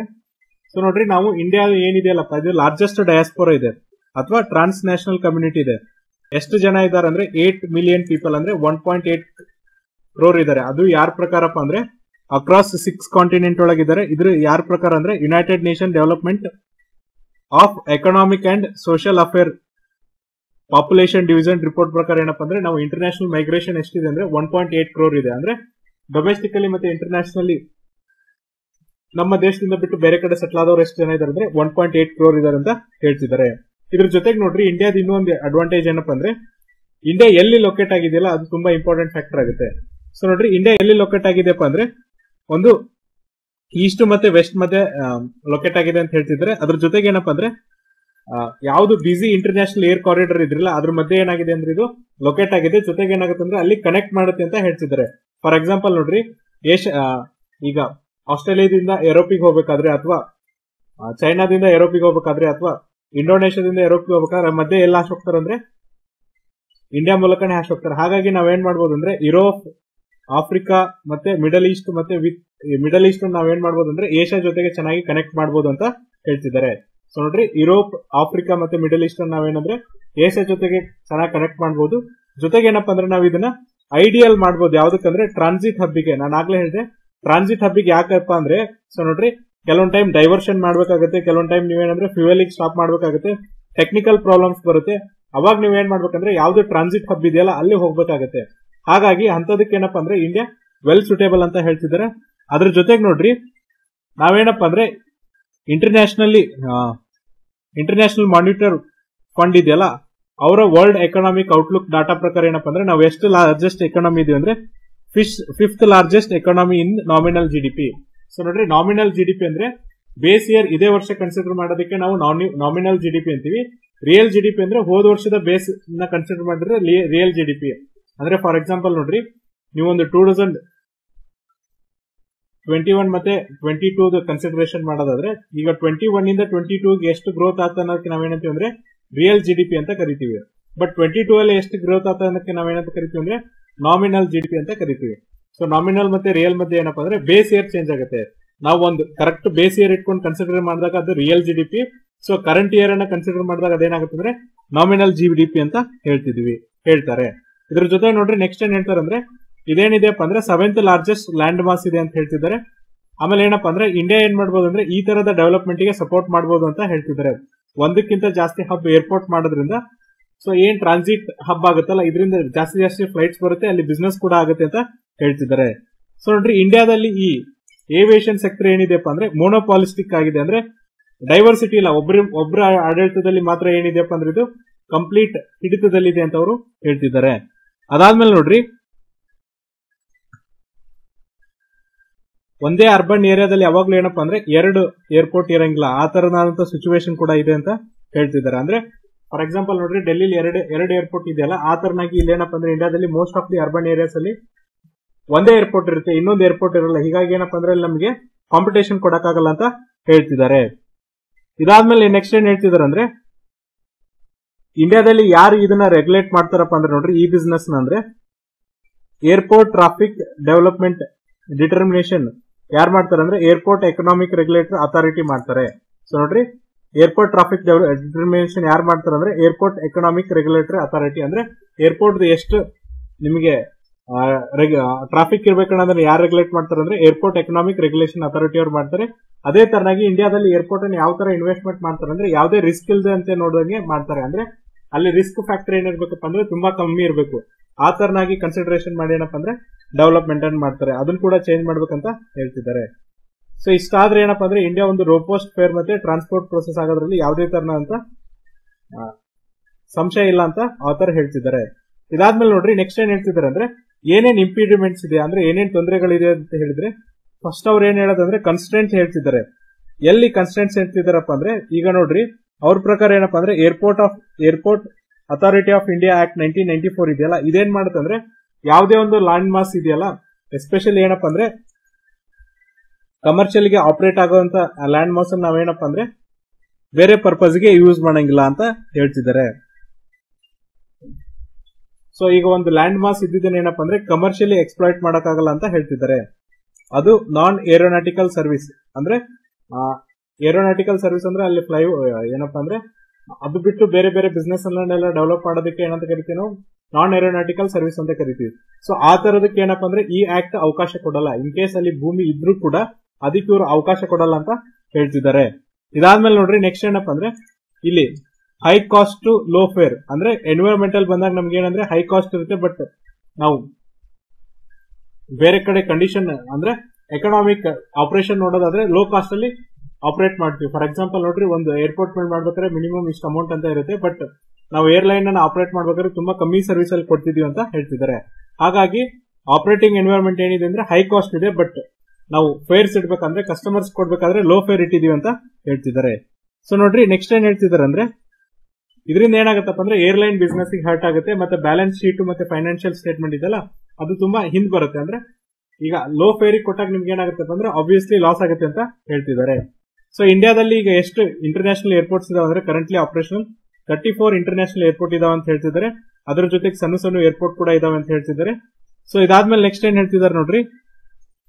ಸೊ ನೋಡ್ರಿ, ನಾವು ಇಂಡಿಯಾ ಏನಿದೆಯಲ್ಲಪ್ಪ ಇದು ಲಾರ್ಜೆಸ್ಟ್ ಡಯಾಸ್ಪೋರಾ ಇದೆ, ಅಥವಾ ಟ್ರಾನ್ಸ್ ನ್ಯಾಷನಲ್ ಕಮ್ಯುನಿಟಿ ಇದೆ. ಎಷ್ಟು ಜನ ಇದ್ದಾರೆ ಅಂದ್ರೆ ಏಟ್ ಮಿಲಿಯನ್ ಪೀಪಲ್ ಅಂದ್ರೆ ಒನ್ ಪಾಯಿಂಟ್ ಏಟ್ ಕ್ರೋರ್ ಇದ್ದಾರೆ. ಅದು ಯಾರ ಪ್ರಕಾರಪ್ಪ ಅಂದ್ರೆ ಅಕ್ರಾಸ್ ಸಿಕ್ಸ್ ಕಾಂಟಿನೆಂಟ್ ಒಳಗಿದ್ದಾರೆ. ಇದ್ರ ಯಾರ ಪ್ರಕಾರ ಅಂದ್ರೆ united nation development of economic and social affair population division report ಪ್ರಕಾರ ಏನಪ್ಪ ಅಂದ್ರೆ ನಾವು ಇಂಟರ್ನ್ಯಾಷನಲ್ ಮೈಗ್ರೇಷನ್ ಎಷ್ಟಿದೆ ಅಂದ್ರೆ ಒನ್ ಪಾಯಿಂಟ್ ಏಟ್ ಕ್ರೋರ್ ಇದೆ. ಅಂದ್ರೆ ಡೊಮೆಸ್ಟಿಕಲಿ ಮತ್ತೆ ಇಂಟರ್ನ್ಯಾಷನಲಿ ನಮ್ಮ ದೇಶದಿಂದ ಬಿಟ್ಟು ಬೇರೆ ಕಡೆ ಸೆಟ್ಲ್ ಆದವ್ರು ಎಷ್ಟು ಜನ ಇದಾರೆ ಅಂದ್ರೆ ಒನ್ ಪಾಯಿಂಟ್ ಏಟ್ ಕ್ರೋರ್ ಇದಾರೆ ಅಂತ ಹೇಳ್ತಿದ್ದಾರೆ. ಇದ್ರ ಜೊತೆಗೆ ನೋಡ್ರಿ ಇಂಡಿಯಾದ ಇನ್ನೊಂದು ಅಡ್ವಾಂಟೇಜ್ ಏನಪ್ಪಾ ಅಂದ್ರೆ ಇಂಡಿಯಾ ಎಲ್ಲಿ ಲೊಕೇಟ್ ಆಗಿದೆಯಲ್ಲ ಅದು ತುಂಬಾ ಇಂಪಾರ್ಟೆಂಟ್ ಫ್ಯಾಕ್ಟರ್ ಆಗುತ್ತೆ. ಸೊ ನೋಡ್ರಿ ಇಂಡಿಯಾ ಎಲ್ಲಿ ಲೊಕೇಟ್ ಆಗಿದೆಯಪ್ಪ ಅಂದ್ರೆ ಒಂದು ಈಸ್ಟ್ ಮತ್ತೆ ವೆಸ್ಟ್ ಮತ್ತೆ ಲೊಕೇಟ್ ಆಗಿದೆ ಅಂತ ಹೇಳ್ತಿದ್ರೆ, ಅದ್ರ ಜೊತೆಗೆ ಏನಪ್ಪಾ ಅಂದ್ರೆ ಯಾವ್ದು ಬಿಸಿ ಇಂಟರ್ನ್ಯಾಷನಲ್ ಏರ್ ಕಾರಿಡಾರ್ ಇದ್ರಲ್ಲ, ಅದ್ರ ಮಧ್ಯೆ ಏನಾಗಿದೆ ಅಂದ್ರೆ ಇದು ಲೊಕೇಟ್ ಆಗಿದೆ. ಜೊತೆಗೆ ಏನಾಗುತ್ತೆ ಅಂದ್ರೆ ಅಲ್ಲಿ ಕನೆಕ್ಟ್ ಮಾಡುತ್ತೆ ಅಂತ ಹೇಳ್ತಿದ್ದಾರೆ. ಫಾರ್ ಎಕ್ಸಾಂಪಲ್ ನೋಡ್ರಿ, ಏಷ್ಯಾ ಈಗ ಆಸ್ಟ್ರೇಲಿಯಾದಿಂದ ಯುರೋಪಿಗೆ ಹೋಗ್ಬೇಕಾದ್ರೆ ಅಥವಾ ಚೈನಾದಿಂದ ಯುರೋಪಿಗೆ ಹೋಗ್ಬೇಕಾದ್ರೆ ಅಥವಾ, ಇಂಡೋನೇಷ್ಯಾದಿಂದ ಯುರೋಪಿಗೆ ಹೋಗ್ಬೇಕಾದ್ರೆ ಮಧ್ಯೆ ಎಲ್ಲ ಹಾಶ್ ಹೋಗ್ತಾರೆ ಅಂದ್ರೆ ಇಂಡಿಯಾ ಮೂಲಕನೇ ಹಾಶ್ ಹೋಗ್ತಾರೆ. ಹಾಗಾಗಿ ನಾವೇನ್ ಮಾಡ್ಬೋದು ಅಂದ್ರೆ ಯುರೋಪ್ ಆಫ್ರಿಕಾ ಮತ್ತೆ ಮಿಡಲ್ ಈಸ್ಟ್ ಮತ್ತೆ ವಿತ್ ಮಿಡಲ್ ಈಸ್ಟ್ ನಾವೇನ್ ಮಾಡ್ಬೋದು ಅಂದ್ರೆ ಏಷ್ಯಾ ಜೊತೆಗೆ ಚೆನ್ನಾಗಿ ಕನೆಕ್ಟ್ ಮಾಡ್ಬೋದು ಅಂತ ಹೇಳ್ತಿದ್ದಾರೆ. ಸೊ ನೋಡ್ರಿ ಯುರೋಪ್ ಆಫ್ರಿಕಾ ಮತ್ತೆ ಮಿಡಲ್ ಈಸ್ಟ್ ನಾವೇನಂದ್ರೆ ಏಷ್ಯಾ ಜೊತೆಗೆ ಚೆನ್ನಾಗಿ ಕನೆಕ್ಟ್ ಮಾಡಬಹುದು ಜೊತೆಗೆ ಏನಪ್ಪಾ ಅಂದ್ರೆ ನಾವ್ ಇದನ್ನ ಐಡಿಯಲ್ ಮಾಡ್ಬೋದು. ಯಾವ್ದಕ್ಕಂದ್ರೆ ಟ್ರಾನ್ಸಿಟ್ ಹಬ್ಬಿಗೆ ನಾನು ಆಗ್ಲೇ ಹೇಳಿದೆ ಟ್ರಾನ್ಸಿಟ್ ಹಬ್ಬಿಗೆ ಯಾಕಪ್ಪ ಅಂದ್ರೆ ಸೊ ನೋಡ್ರಿ, ಕೆಲವೊಂದ್ ಟೈಮ್ ಡೈವರ್ಷನ್ ಮಾಡ್ಬೇಕಾಗುತ್ತೆ, ಕೆಲವೊಂದ್ ಟೈಮ್ ನೀವೇನಂದ್ರೆ ಫ್ಯೂಯಲಿಗೆ ಸ್ಟಾಪ್ ಮಾಡ್ಬೇಕಾಗುತ್ತೆ ಟೆಕ್ನಿಕಲ್ ಪ್ರಾಬ್ಲಮ್ಸ್ ಬರುತ್ತೆ. ಅವಾಗ ನೀವೇನ್ ಮಾಡ್ಬೇಕಂದ್ರೆ ಯಾವ್ದು ಟ್ರಾನ್ಸಿಟ್ ಹಬ್ ಇದೆಯಲ್ಲ, ಅಲ್ಲಿ ಹೋಗ್ಬೇಕಾಗತ್ತೆ. ಹಾಗಾಗಿ ಅಂತದಕ್ಕೆ ಏನಪ್ಪಾ ಅಂದ್ರೆ ಇಂಡಿಯಾ ವೆಲ್ ಸೂಟೇಬಲ್ ಅಂತ ಹೇಳ್ತಿದ್ದಾರೆ. ಅದ್ರ ಜೊತೆಗೆ ನೋಡ್ರಿ, ನಾವೇನಪ್ಪ ಅಂದ್ರೆ ಇಂಟರ್ನ್ಯಾಷನಲಿ ಇಂಟರ್ನ್ಯಾಷನಲ್ ಮಾನಿಟರ್ ಫಂಡ್ ಇದೆಯಲ್ಲ, ಅವರ ವರ್ಲ್ಡ್ ಎಕನಾಮಿಕ್ ಔಟ್ಲುಕ್ ಡಾಟಾ ಪ್ರಕಾರ ಏನಪ್ಪ ಅಂದ್ರೆ ನಾವು ಎಷ್ಟು ಲಾರ್ಜೆಸ್ಟ್ ಎಕನಾಮಿ ಇದೀವಿ ಅಂದ್ರೆ fifth fifth largest economy in nominal G D P so ನೋಡ್ರಿ ನಾಮಿನಲ್ ಜಿ ಡಿ ಪಿ ಅಂದ್ರೆ ಬೇಸ್ ಇಯರ್ ಇದೇ ವರ್ಷ ಕನ್ಸಿಡರ್ ಮಾಡೋದಕ್ಕೆ ನಾವು ನಾಮಿನಲ್ ಜಿ ಡಿ ಪಿ ಅಂತೀವಿ. ರಿಯಲ್ ಜಿ ಡಿ ಪಿ ಅಂದ್ರೆ ಹೋದ ವರ್ಷದ ಬೇಸ್ನ ಕನ್ಸಿಡರ್ ಮಾಡಿದ್ರೆ ರಿಯಲ್ ಜಿ ಡಿ ಪಿ ಅಂದ್ರೆ ಫಾರ್ ಎಕ್ಸಾಂಪಲ್ ನೋಡ್ರಿ, ನೀವೊಂದು ಟೂ ತೌಸಂಡ್ ಟ್ವೆಂಟಿ ಒನ್ ಮತ್ತೆ ಟ್ವೆಂಟಿ ಟೂ ಕನ್ಸಿಡರೇಷನ್ ಮಾಡೋದಾದ್ರೆ, ಈಗ ಟ್ವೆಂಟಿ ಒನ್ ಇಂದ ಟ್ವೆಂಟಿ ಟೂ ಎಷ್ಟು ಗ್ರೋತ್ ಆತ ಅನ್ನೋದಕ್ಕೆ ನಾವೇನಂತೀವಿ ಅಂದ್ರೆ ರಿಯಲ್ ಜಿ ಡಿ ಪಿ ಅಂತ ಕರಿತೀವಿ. ಬಟ್ ಟ್ವೆಂಟಿ ಟೂ ಅಲ್ಲಿ ಎಷ್ಟು ಗ್ರೋತ್ ಆತ ಅನ್ನೋದಕ್ಕೆ ನಾವೇನಂತ ಕರಿತೀವಿ ಅಂದ್ರೆ ನಾಮಿನಲ್ ಜಿ ಡಿ ಪಿ ಅಂತ ಕರಿತೀವಿ. ಸೊ ನಾಮಿನಲ್ ಮತ್ತೆ ರಿಯಲ್ ಮಧ್ಯೆ ಏನಪ್ಪಾ ಅಂದ್ರೆ ಬೇಸ್ ಇಯರ್ ಚೇಂಜ್ ಆಗುತ್ತೆ. ನಾವು ಒಂದು ಕರೆಕ್ಟ್ ಬೇಸ್ ಇಯರ್ ಇಟ್ಕೊಂಡು ಕನ್ಸಿಡರ್ ಮಾಡಿದಾಗ ಅದು real G D P so current year ಅನ್ನ ಕನ್ಸಿಡರ್ ಮಾಡಿದಾಗ ಅದೇನಾಗುತ್ತೆ ಅಂದ್ರೆ ನಾಮಿನಲ್ ಜಿ ಡಿ ಪಿ ಅಂತ ಹೇಳ್ತಿದೀವಿ, ಹೇಳ್ತಾರೆ. ಇದ್ರ ಜೊತೆ ನೋಡ್ರಿ ನೆಕ್ಸ್ಟ್ ಏನ್ ಹೇಳ್ತಾರೆ ಅಂದ್ರೆ ಇದೇನಿದೆಯಪ್ಪ ಅಂದ್ರೆ ಸೆವೆಂತ್ ಲಾರ್ಜೆಸ್ಟ್ ಲ್ಯಾಂಡ್ ಮಾಸ್ ಇದೆ ಅಂತ ಹೇಳ್ತಿದ್ದಾರೆ. ಆಮೇಲೆ ಏನಪ್ಪ ಅಂದ್ರೆ ಇಂಡಿಯಾ ಏನ್ ಮಾಡ್ಬೋದು ಅಂದ್ರೆ ಈ ತರದ ಡೆವಲಪ್ಮೆಂಟ್ಗೆ ಸಪೋರ್ಟ್ ಮಾಡಬಹುದು ಅಂತ ಹೇಳ್ತಿದ್ದಾರೆ. ಒಂದಕ್ಕಿಂತ ಜಾಸ್ತಿ ಹಬ್ ಏರ್ಪೋರ್ಟ್ ಮಾಡೋದ್ರಿಂದ ಸೊ ಏನ್ ಟ್ರಾನ್ಸಿಟ್ ಹಬ್ ಆಗುತ್ತಲ್ಲ, ಇದರಿಂದ ಜಾಸ್ತಿ ಜಾಸ್ತಿ ಫ್ಲೈಟ್ಸ್ ಬರುತ್ತೆ, ಅಲ್ಲಿ ಬಿಸ್ನೆಸ್ ಕೂಡ ಆಗುತ್ತೆ ಅಂತ ಹೇಳ್ತಿದ್ದಾರೆ. ಸೊ ನೋಡ್ರಿ ಇಂಡಿಯಾದಲ್ಲಿ ಈ ಏವಿಯೇಷನ್ ಸೆಕ್ಟರ್ ಏನಿದೆಯಪ್ಪ ಅಂದ್ರೆ ಮೋನೋಪಾಲಿಸ್ಟಿಕ್ ಆಗಿದೆ ಅಂದ್ರೆ ಡೈವರ್ಸಿಟಿ ಇಲ್ಲ. ಒಬ್ರ ಒಬ್ಬರ ಆಡಳಿತದಲ್ಲಿ ಮಾತ್ರ ಏನಿದೆಯಪ್ಪ ಅಂದ್ರೆ ಇದು ಕಂಪ್ಲೀಟ್ ಹಿಡಿತದಲ್ಲಿದೆ ಅಂತ ಅವರು ಹೇಳ್ತಿದ್ದಾರೆ. ಅದಾದ್ಮೇಲೆ ನೋಡ್ರಿ ಒಂದೇ ಅರ್ಬನ್ ಏರಿಯಾದಲ್ಲಿ ಯಾವಾಗ್ಲೂ ಏನಪ್ಪಾ ಅಂದ್ರೆ ಎರಡು ಏರ್ಪೋರ್ಟ್ ಇರಂಗಿಲ್ಲ. ಆ ತರನಾದಂತ ಸಿಚುವೇಶನ್ ಕೂಡ ಇದೆ ಅಂತ ಹೇಳ್ತಿದ್ದಾರೆ. ಅಂದ್ರೆ ಫಾರ್ ಎಕ್ಸಾಂಪಲ್ ನೋಡ್ರಿ ಡೆಲ್ಲಿಲಿ ಎರಡು ಎರಡು ಏರ್ಪೋರ್ಟ್ ಇದೆಯಲ್ಲ, ಆ ತರನಾಗಿ ಇಲ್ಲಿ ಏನಪ್ಪಾ ಅಂದ್ರೆ ಇಂಡಿಯಾದಲ್ಲಿ most of the urban areas ಅಲ್ಲಿ ಒಂದೇ ಏರ್ಪೋರ್ಟ್ ಇರುತ್ತೆ, ಇನ್ನೊಂದು ಏರ್ಪೋರ್ಟ್ ಇರಲ್ಲ. ಹೀಗಾಗಿ ಏನಪ್ಪಾ ಅಂದ್ರೆ ನಮಗೆ ಕಾಂಪಿಟೇಷನ್ ಕೊಡಕ್ಕಾಗಲ್ಲ ಅಂತ ಹೇಳ್ತಿದ್ದಾರೆ. ಇದಾದ್ಮೇಲೆ ನೆಕ್ಸ್ಟ್ ಏನ್ ಹೇಳ್ತಿದ್ದಾರೆ ಅಂದ್ರೆ ಇಂಡಿಯಾದಲ್ಲಿ ಯಾರು ಇದನ್ನ ರೆಗ್ಯುಲೇಟ್ ಮಾಡ್ತಾರಪ್ಪ ಅಂದ್ರೆ ನೋಡ್ರಿ, ಈ ಬಿಸ್ನೆಸ್ ಅಂದ್ರೆ ಏರ್ಪೋರ್ಟ್ ಟ್ರಾಫಿಕ್ ಡೆವಲಪ್ಮೆಂಟ್ ಡಿಟರ್ಮಿನೇಷನ್ ಯಾರು ಮಾಡ್ತಾರೆ ಅಂದ್ರೆ ಏರ್ಪೋರ್ಟ್ ಎಕನಾಮಿಕ್ ರೆಗ್ಯುಲೇಟರ್ ಅಥಾರಿಟಿ ಮಾಡ್ತಾರೆ. ಸೊ ನೋಡ್ರಿ ಏರ್ಪೋರ್ಟ್ ಟ್ರಾಫಿಕ್ ಡಿಟರ್ಮಿನೇಷನ್ ಯಾರು ಮಾಡ್ತಾರೆ ಅಂದ್ರೆ ಏರ್ಪೋರ್ಟ್ ಎಕನಾಮಿಕ್ ರೆಗ್ಯುಲೇಟರ್ ಅಥಾರಿಟಿ ಅಂದ್ರೆ ಏರ್ಪೋರ್ಟ್ ಎಷ್ಟು ನಿಮಗೆ ಟ್ರಾಫಿಕ್ ಇರ್ಬೇಕಂದ್ರೆ ಯಾರು ರೆಗ್ಯುಲೇಟ್ ಮಾಡ್ತಾರೆ ಅಂದ್ರೆ ಏರ್ಪೋರ್ಟ್ ಎಕನಾಮಿಕ್ ರೆಗ್ಯುಲೇಷನ್ ಅಥಾರಿಟಿ ಅವ್ರು ಮಾಡ್ತಾರೆ. ಅದೇ ತರನಾಗಿ ಇಂಡಿಯಾದಲ್ಲಿ ಏರ್ಪೋರ್ಟ್ ಅನ್ನು ಯಾವ ತರ ಇನ್ವೆಸ್ಟ್ಮೆಂಟ್ ಮಾಡ್ತಾರೆ ಅಂದ್ರೆ ಯಾವುದೇ ರಿಸ್ಕ್ ಇಲ್ಲದೆ ಅಂತ ನೋಡಿದಂಗೆ ಮಾಡ್ತಾರೆ. ಅಂದ್ರೆ ಅಲ್ಲಿ ರಿಸ್ಕ್ ಫ್ಯಾಕ್ಟರ್ ಏನಿರ್ಬೇಕಪ್ಪ ಅಂದ್ರೆ ತುಂಬಾ ಕಮ್ಮಿ ಇರಬೇಕು. ಆ ತರನಾಗಿ ಕನ್ಸಿಡರೇಷನ್ ಮಾಡಿ ಏನಪ್ಪ ಅಂದ್ರೆ ಡೆವಲಪ್ಮೆಂಟ್ ಅನ್ನು ಮಾಡ್ತಾರೆ. ಅದನ್ನ ಕೂಡ ಚೇಂಜ್ ಮಾಡ್ಬೇಕಂತ ಹೇಳ್ತಿದ್ದಾರೆ. ಸೊ ಇಷ್ಟಾದ್ರೆ ಏನಪ್ಪಾ ಅಂದ್ರೆ ಇಂಡಿಯಾ ಒಂದು ರೋಪೋಸ್ಟ್ ಫೇರ್ ಮತ್ತೆ ಟ್ರಾನ್ಸ್ಪೋರ್ಟ್ ಪ್ರೋಸೆಸ್ ಆಗೋದ್ರಲ್ಲಿ ಯಾವುದೇ ತರನ ಅಂತ ಸಂಶಯ ಇಲ್ಲ ಅಂತ ಆತರ್ ಹೇಳ್ತಿದ್ದಾರೆ. ಇದಾದ್ಮೇಲೆ ನೋಡ್ರಿ ನೆಕ್ಸ್ಟ್ ಏನ್ ಹೇಳ್ತಿದ್ದಾರೆ ಅಂದ್ರೆ ಏನೇನ್ ಇಂಪಿಡಿಮೆಂಟ್ಸ್ ಇದೆ, ಅಂದ್ರೆ ಏನೇನ್ ತೊಂದರೆಗಳಿದೆ ಅಂತ ಹೇಳಿದ್ರೆ ಫಸ್ಟ್ ಅವ್ರು ಏನ್ ಹೇಳೋದಂದ್ರೆ ಕನ್ಸ್ಟೆಂಟ್ ಹೇಳ್ತಿದ್ದಾರೆ. ಎಲ್ಲಿ ಕನ್ಸ್ಟೆಂಟ್ಸ್ ಹೇಳ್ತಿದಾರಪ್ಪ ಅಂದ್ರೆ, ಈಗ ನೋಡ್ರಿ, ಅವ್ರ ಪ್ರಕಾರ ಏನಪ್ಪಾ ಅಂದ್ರೆ airport of airport authority of India act nineteen ninety four ಇದೆಯಲ್ಲ, ಇದೇನ್ ಮಾಡುತ್ತಂದ್ರೆ ಯಾವುದೇ ಒಂದು ಲ್ಯಾಂಡ್ ಮಾಸ್ ಇದೆಯಲ್ಲ ಎಸ್ಪೆಷಲಿ ಏನಪ್ಪ ಅಂದ್ರೆ ಕಮರ್ಷಿಯಲ್ಗೆ ಆಪರೇಟ್ ಆಗುವಂತ ಲ್ಯಾಂಡ್ ಮಾಸ್ ನಾವೇನಪ್ಪ ಅಂದ್ರೆ, ಬೇರೆ ಪರ್ಪಸ್ಗೆ ಯೂಸ್ ಮಾಡಂಗಿಲ್ಲ ಅಂತ ಹೇಳ್ತಿದ್ದಾರೆ. ಸೊ ಈಗ ಒಂದು ಲ್ಯಾಂಡ್ ಮಾಸ್ ಇದ್ದಿದ್ದೇನೆ ಏನಪ್ಪಾ ಅಂದ್ರೆ ಕಮರ್ಷಿಯಲಿ ಎಕ್ಸ್ಪ್ಲಾಯ್ಟ್ ಮಾಡಕ್ಕಾಗಲ್ಲ ಅಂತ ಹೇಳ್ತಿದ್ದಾರೆ. ಅದು ನಾನ್ ಏರೋನಾಟಿಕಲ್ ಸರ್ವಿಸ್ ಅಂದ್ರೆ ಏರೋನಾಟಿಕಲ್ ಸರ್ವಿಸ್ ಅಂದ್ರೆ ಅಲ್ಲಿ ಫ್ಲೈ ಏನಪ್ಪಾ ಅಂದ್ರೆ, ಅದು ಬಿಟ್ಟು ಬೇರೆ ಬೇರೆ ಬಿಸ್ನೆಸ್ ಅನ್ನೆಲ್ಲ ಡೆವಲಪ್ ಮಾಡೋದಕ್ಕೆ ಏನಂತ ಕರಿತೀವಿ ನಾವು? ನಾನ್ ಏರೋನಾಟಿಕಲ್ ಸರ್ವಿಸ್ ಅಂತ ಕರಿತೀವಿ. ಸೊ ಆ ತರದಕ್ಕೆ ಏನಪ್ಪಾ ಅಂದ್ರೆ ಈ ಆಕ್ಟ್ ಅವಕಾಶ ಕೊಡಲ್ಲ. ಇನ್ ಕೇಸ್ ಅಲ್ಲಿ ಭೂಮಿ ಇದ್ರೂ ಕೂಡ ಅದಕ್ಕೆ ಇವರು ಅವಕಾಶ ಕೊಡಲ್ಲ ಅಂತ ಹೇಳ್ತಿದ್ದಾರೆ. ಇದಾದ್ಮೇಲೆ ನೋಡ್ರಿ ನೆಕ್ಸ್ಟ್ ಏನಪ್ಪಾ ಅಂದ್ರೆ ಇಲ್ಲಿ high cost to low fare ಅಂದ್ರೆ ಎನ್ವಿರಾನ್ಮೆಂಟಲ್ ಬಂದಾಗ ನಮ್ಗೆ ಏನಂದ್ರೆ ಹೈ ಕಾಸ್ಟ್ ಇರುತ್ತೆ ಬಟ್ ನಾವು ಬೇರೆ ಕಡೆ ಕಂಡೀಷನ್ ಅಂದ್ರೆ ಎಕನಾಮಿಕ್ ಆಪರೇಷನ್ ನೋಡೋದಾದ್ರೆ ಲೋ ಕಾಸ್ಟ್ ಅಲ್ಲಿ ಆಪರೇಟ್ ಮಾಡ್ತೀವಿ. ಫಾರ್ ಎಕ್ಸಾಂಪಲ್ ನೋಡ್ರಿ, ಒಂದು ಏರ್ಪೋರ್ಟ್ ಮೇಲೆ ಮಾಡ್ಬೇಕಾದ್ರೆ ಮಿನಿಮಮ್ ಇಷ್ಟು ಅಮೌಂಟ್ ಅಂತ ಇರುತ್ತೆ ಬಟ್ ನಾವು ಏರ್ಲೈನ್ ಅನ್ನ ಆಪರೇಟ್ ಮಾಡ್ಬೇಕಾದ್ರೆ ತುಂಬಾ ಕಮ್ಮಿ ಸರ್ವಿಸ್ ಅಲ್ಲಿ ಕೊಡ್ತಿದೀವಿ ಅಂತ ಹೇಳ್ತಿದ್ದಾರೆ. ಹಾಗಾಗಿ ಆಪರೇಟಿಂಗ್ ಎನ್ವೈರ್ಮೆಂಟ್ ಏನಿದೆ ಅಂದ್ರೆ ಹೈ ಕಾಸ್ಟ್ ಇದೆ ಬಟ್ ನಾವು ಫೇರ್ಸ್ ಇಡ್ಬೇಕಂದ್ರೆ ಕಸ್ಟಮರ್ಸ್ ಕೊಡ್ಬೇಕಾದ್ರೆ ಲೋ ಫೇರ್ ಇಟ್ಟಿದೀವಿ ಅಂತ ಹೇಳ್ತಿದ್ದಾರೆ. ಸೊ ನೋಡ್ರಿ ನೆಕ್ಸ್ಟ್ ಏನ್ ಹೇಳ್ತಿದ್ದಾರೆ ಅಂದ್ರೆ, ಇದರಿಂದ ಏನಾಗುತ್ತಪ್ಪ ಅಂದ್ರೆ ಏರ್ಲೈನ್ ಬಿಸ್ನೆಸ್ ಹರ್ಟ್ ಆಗುತ್ತೆ, ಮತ್ತೆ ಬ್ಯಾಲೆನ್ಸ್ ಶೀಟ್ ಮತ್ತೆ ಫೈನಾನ್ಷಿಯಲ್ ಸ್ಟೇಟ್ಮೆಂಟ್ ಇದೆಲ್ಲ ಅದು ತುಂಬಾ ಹಿಂದ್ ಬರುತ್ತೆ. ಅಂದ್ರೆ ಈಗ ಲೋ ಫೇರಿಗೆ ಕೊಟ್ಟಾಗ ನಿಮ್ಗೆ ಏನಾಗುತ್ತಪ್ಪ ಅಂದ್ರೆ ಆಬ್ವಿಯಸ್ಲಿ ಲಾಸ್ ಆಗುತ್ತೆ ಅಂತ ಹೇಳ್ತಿದ್ದಾರೆ. ಸೊ ಇಂಡಿಯಾದಲ್ಲಿ ಈಗ ಎಷ್ಟು ಇಂಟರ್ನ್ಯಾಷನಲ್ ಏರ್ಪೋರ್ಟ್ಸ್ ಇದಾವೆ ಅಂದ್ರೆ currently operational thirty four international airport ಇದಾವೆ ಅಂತ ಹೇಳ್ತಿದ್ದಾರೆ. ಅದರ ಜೊತೆಗೆ ಸಣ್ಣ ಸಣ್ಣ ಏರ್ಪೋರ್ಟ್ ಕೂಡ ಇದಾವೆ ಅಂತ ಹೇಳ್ತಿದ್ದಾರೆ. ಸೊ ಇದಾದ್ಮೇಲೆ ನೆಕ್ಸ್ಟ್ ಏನ್ ಹೇಳ್ತಿದ್ದಾರೆ ನೋಡ್ರಿ?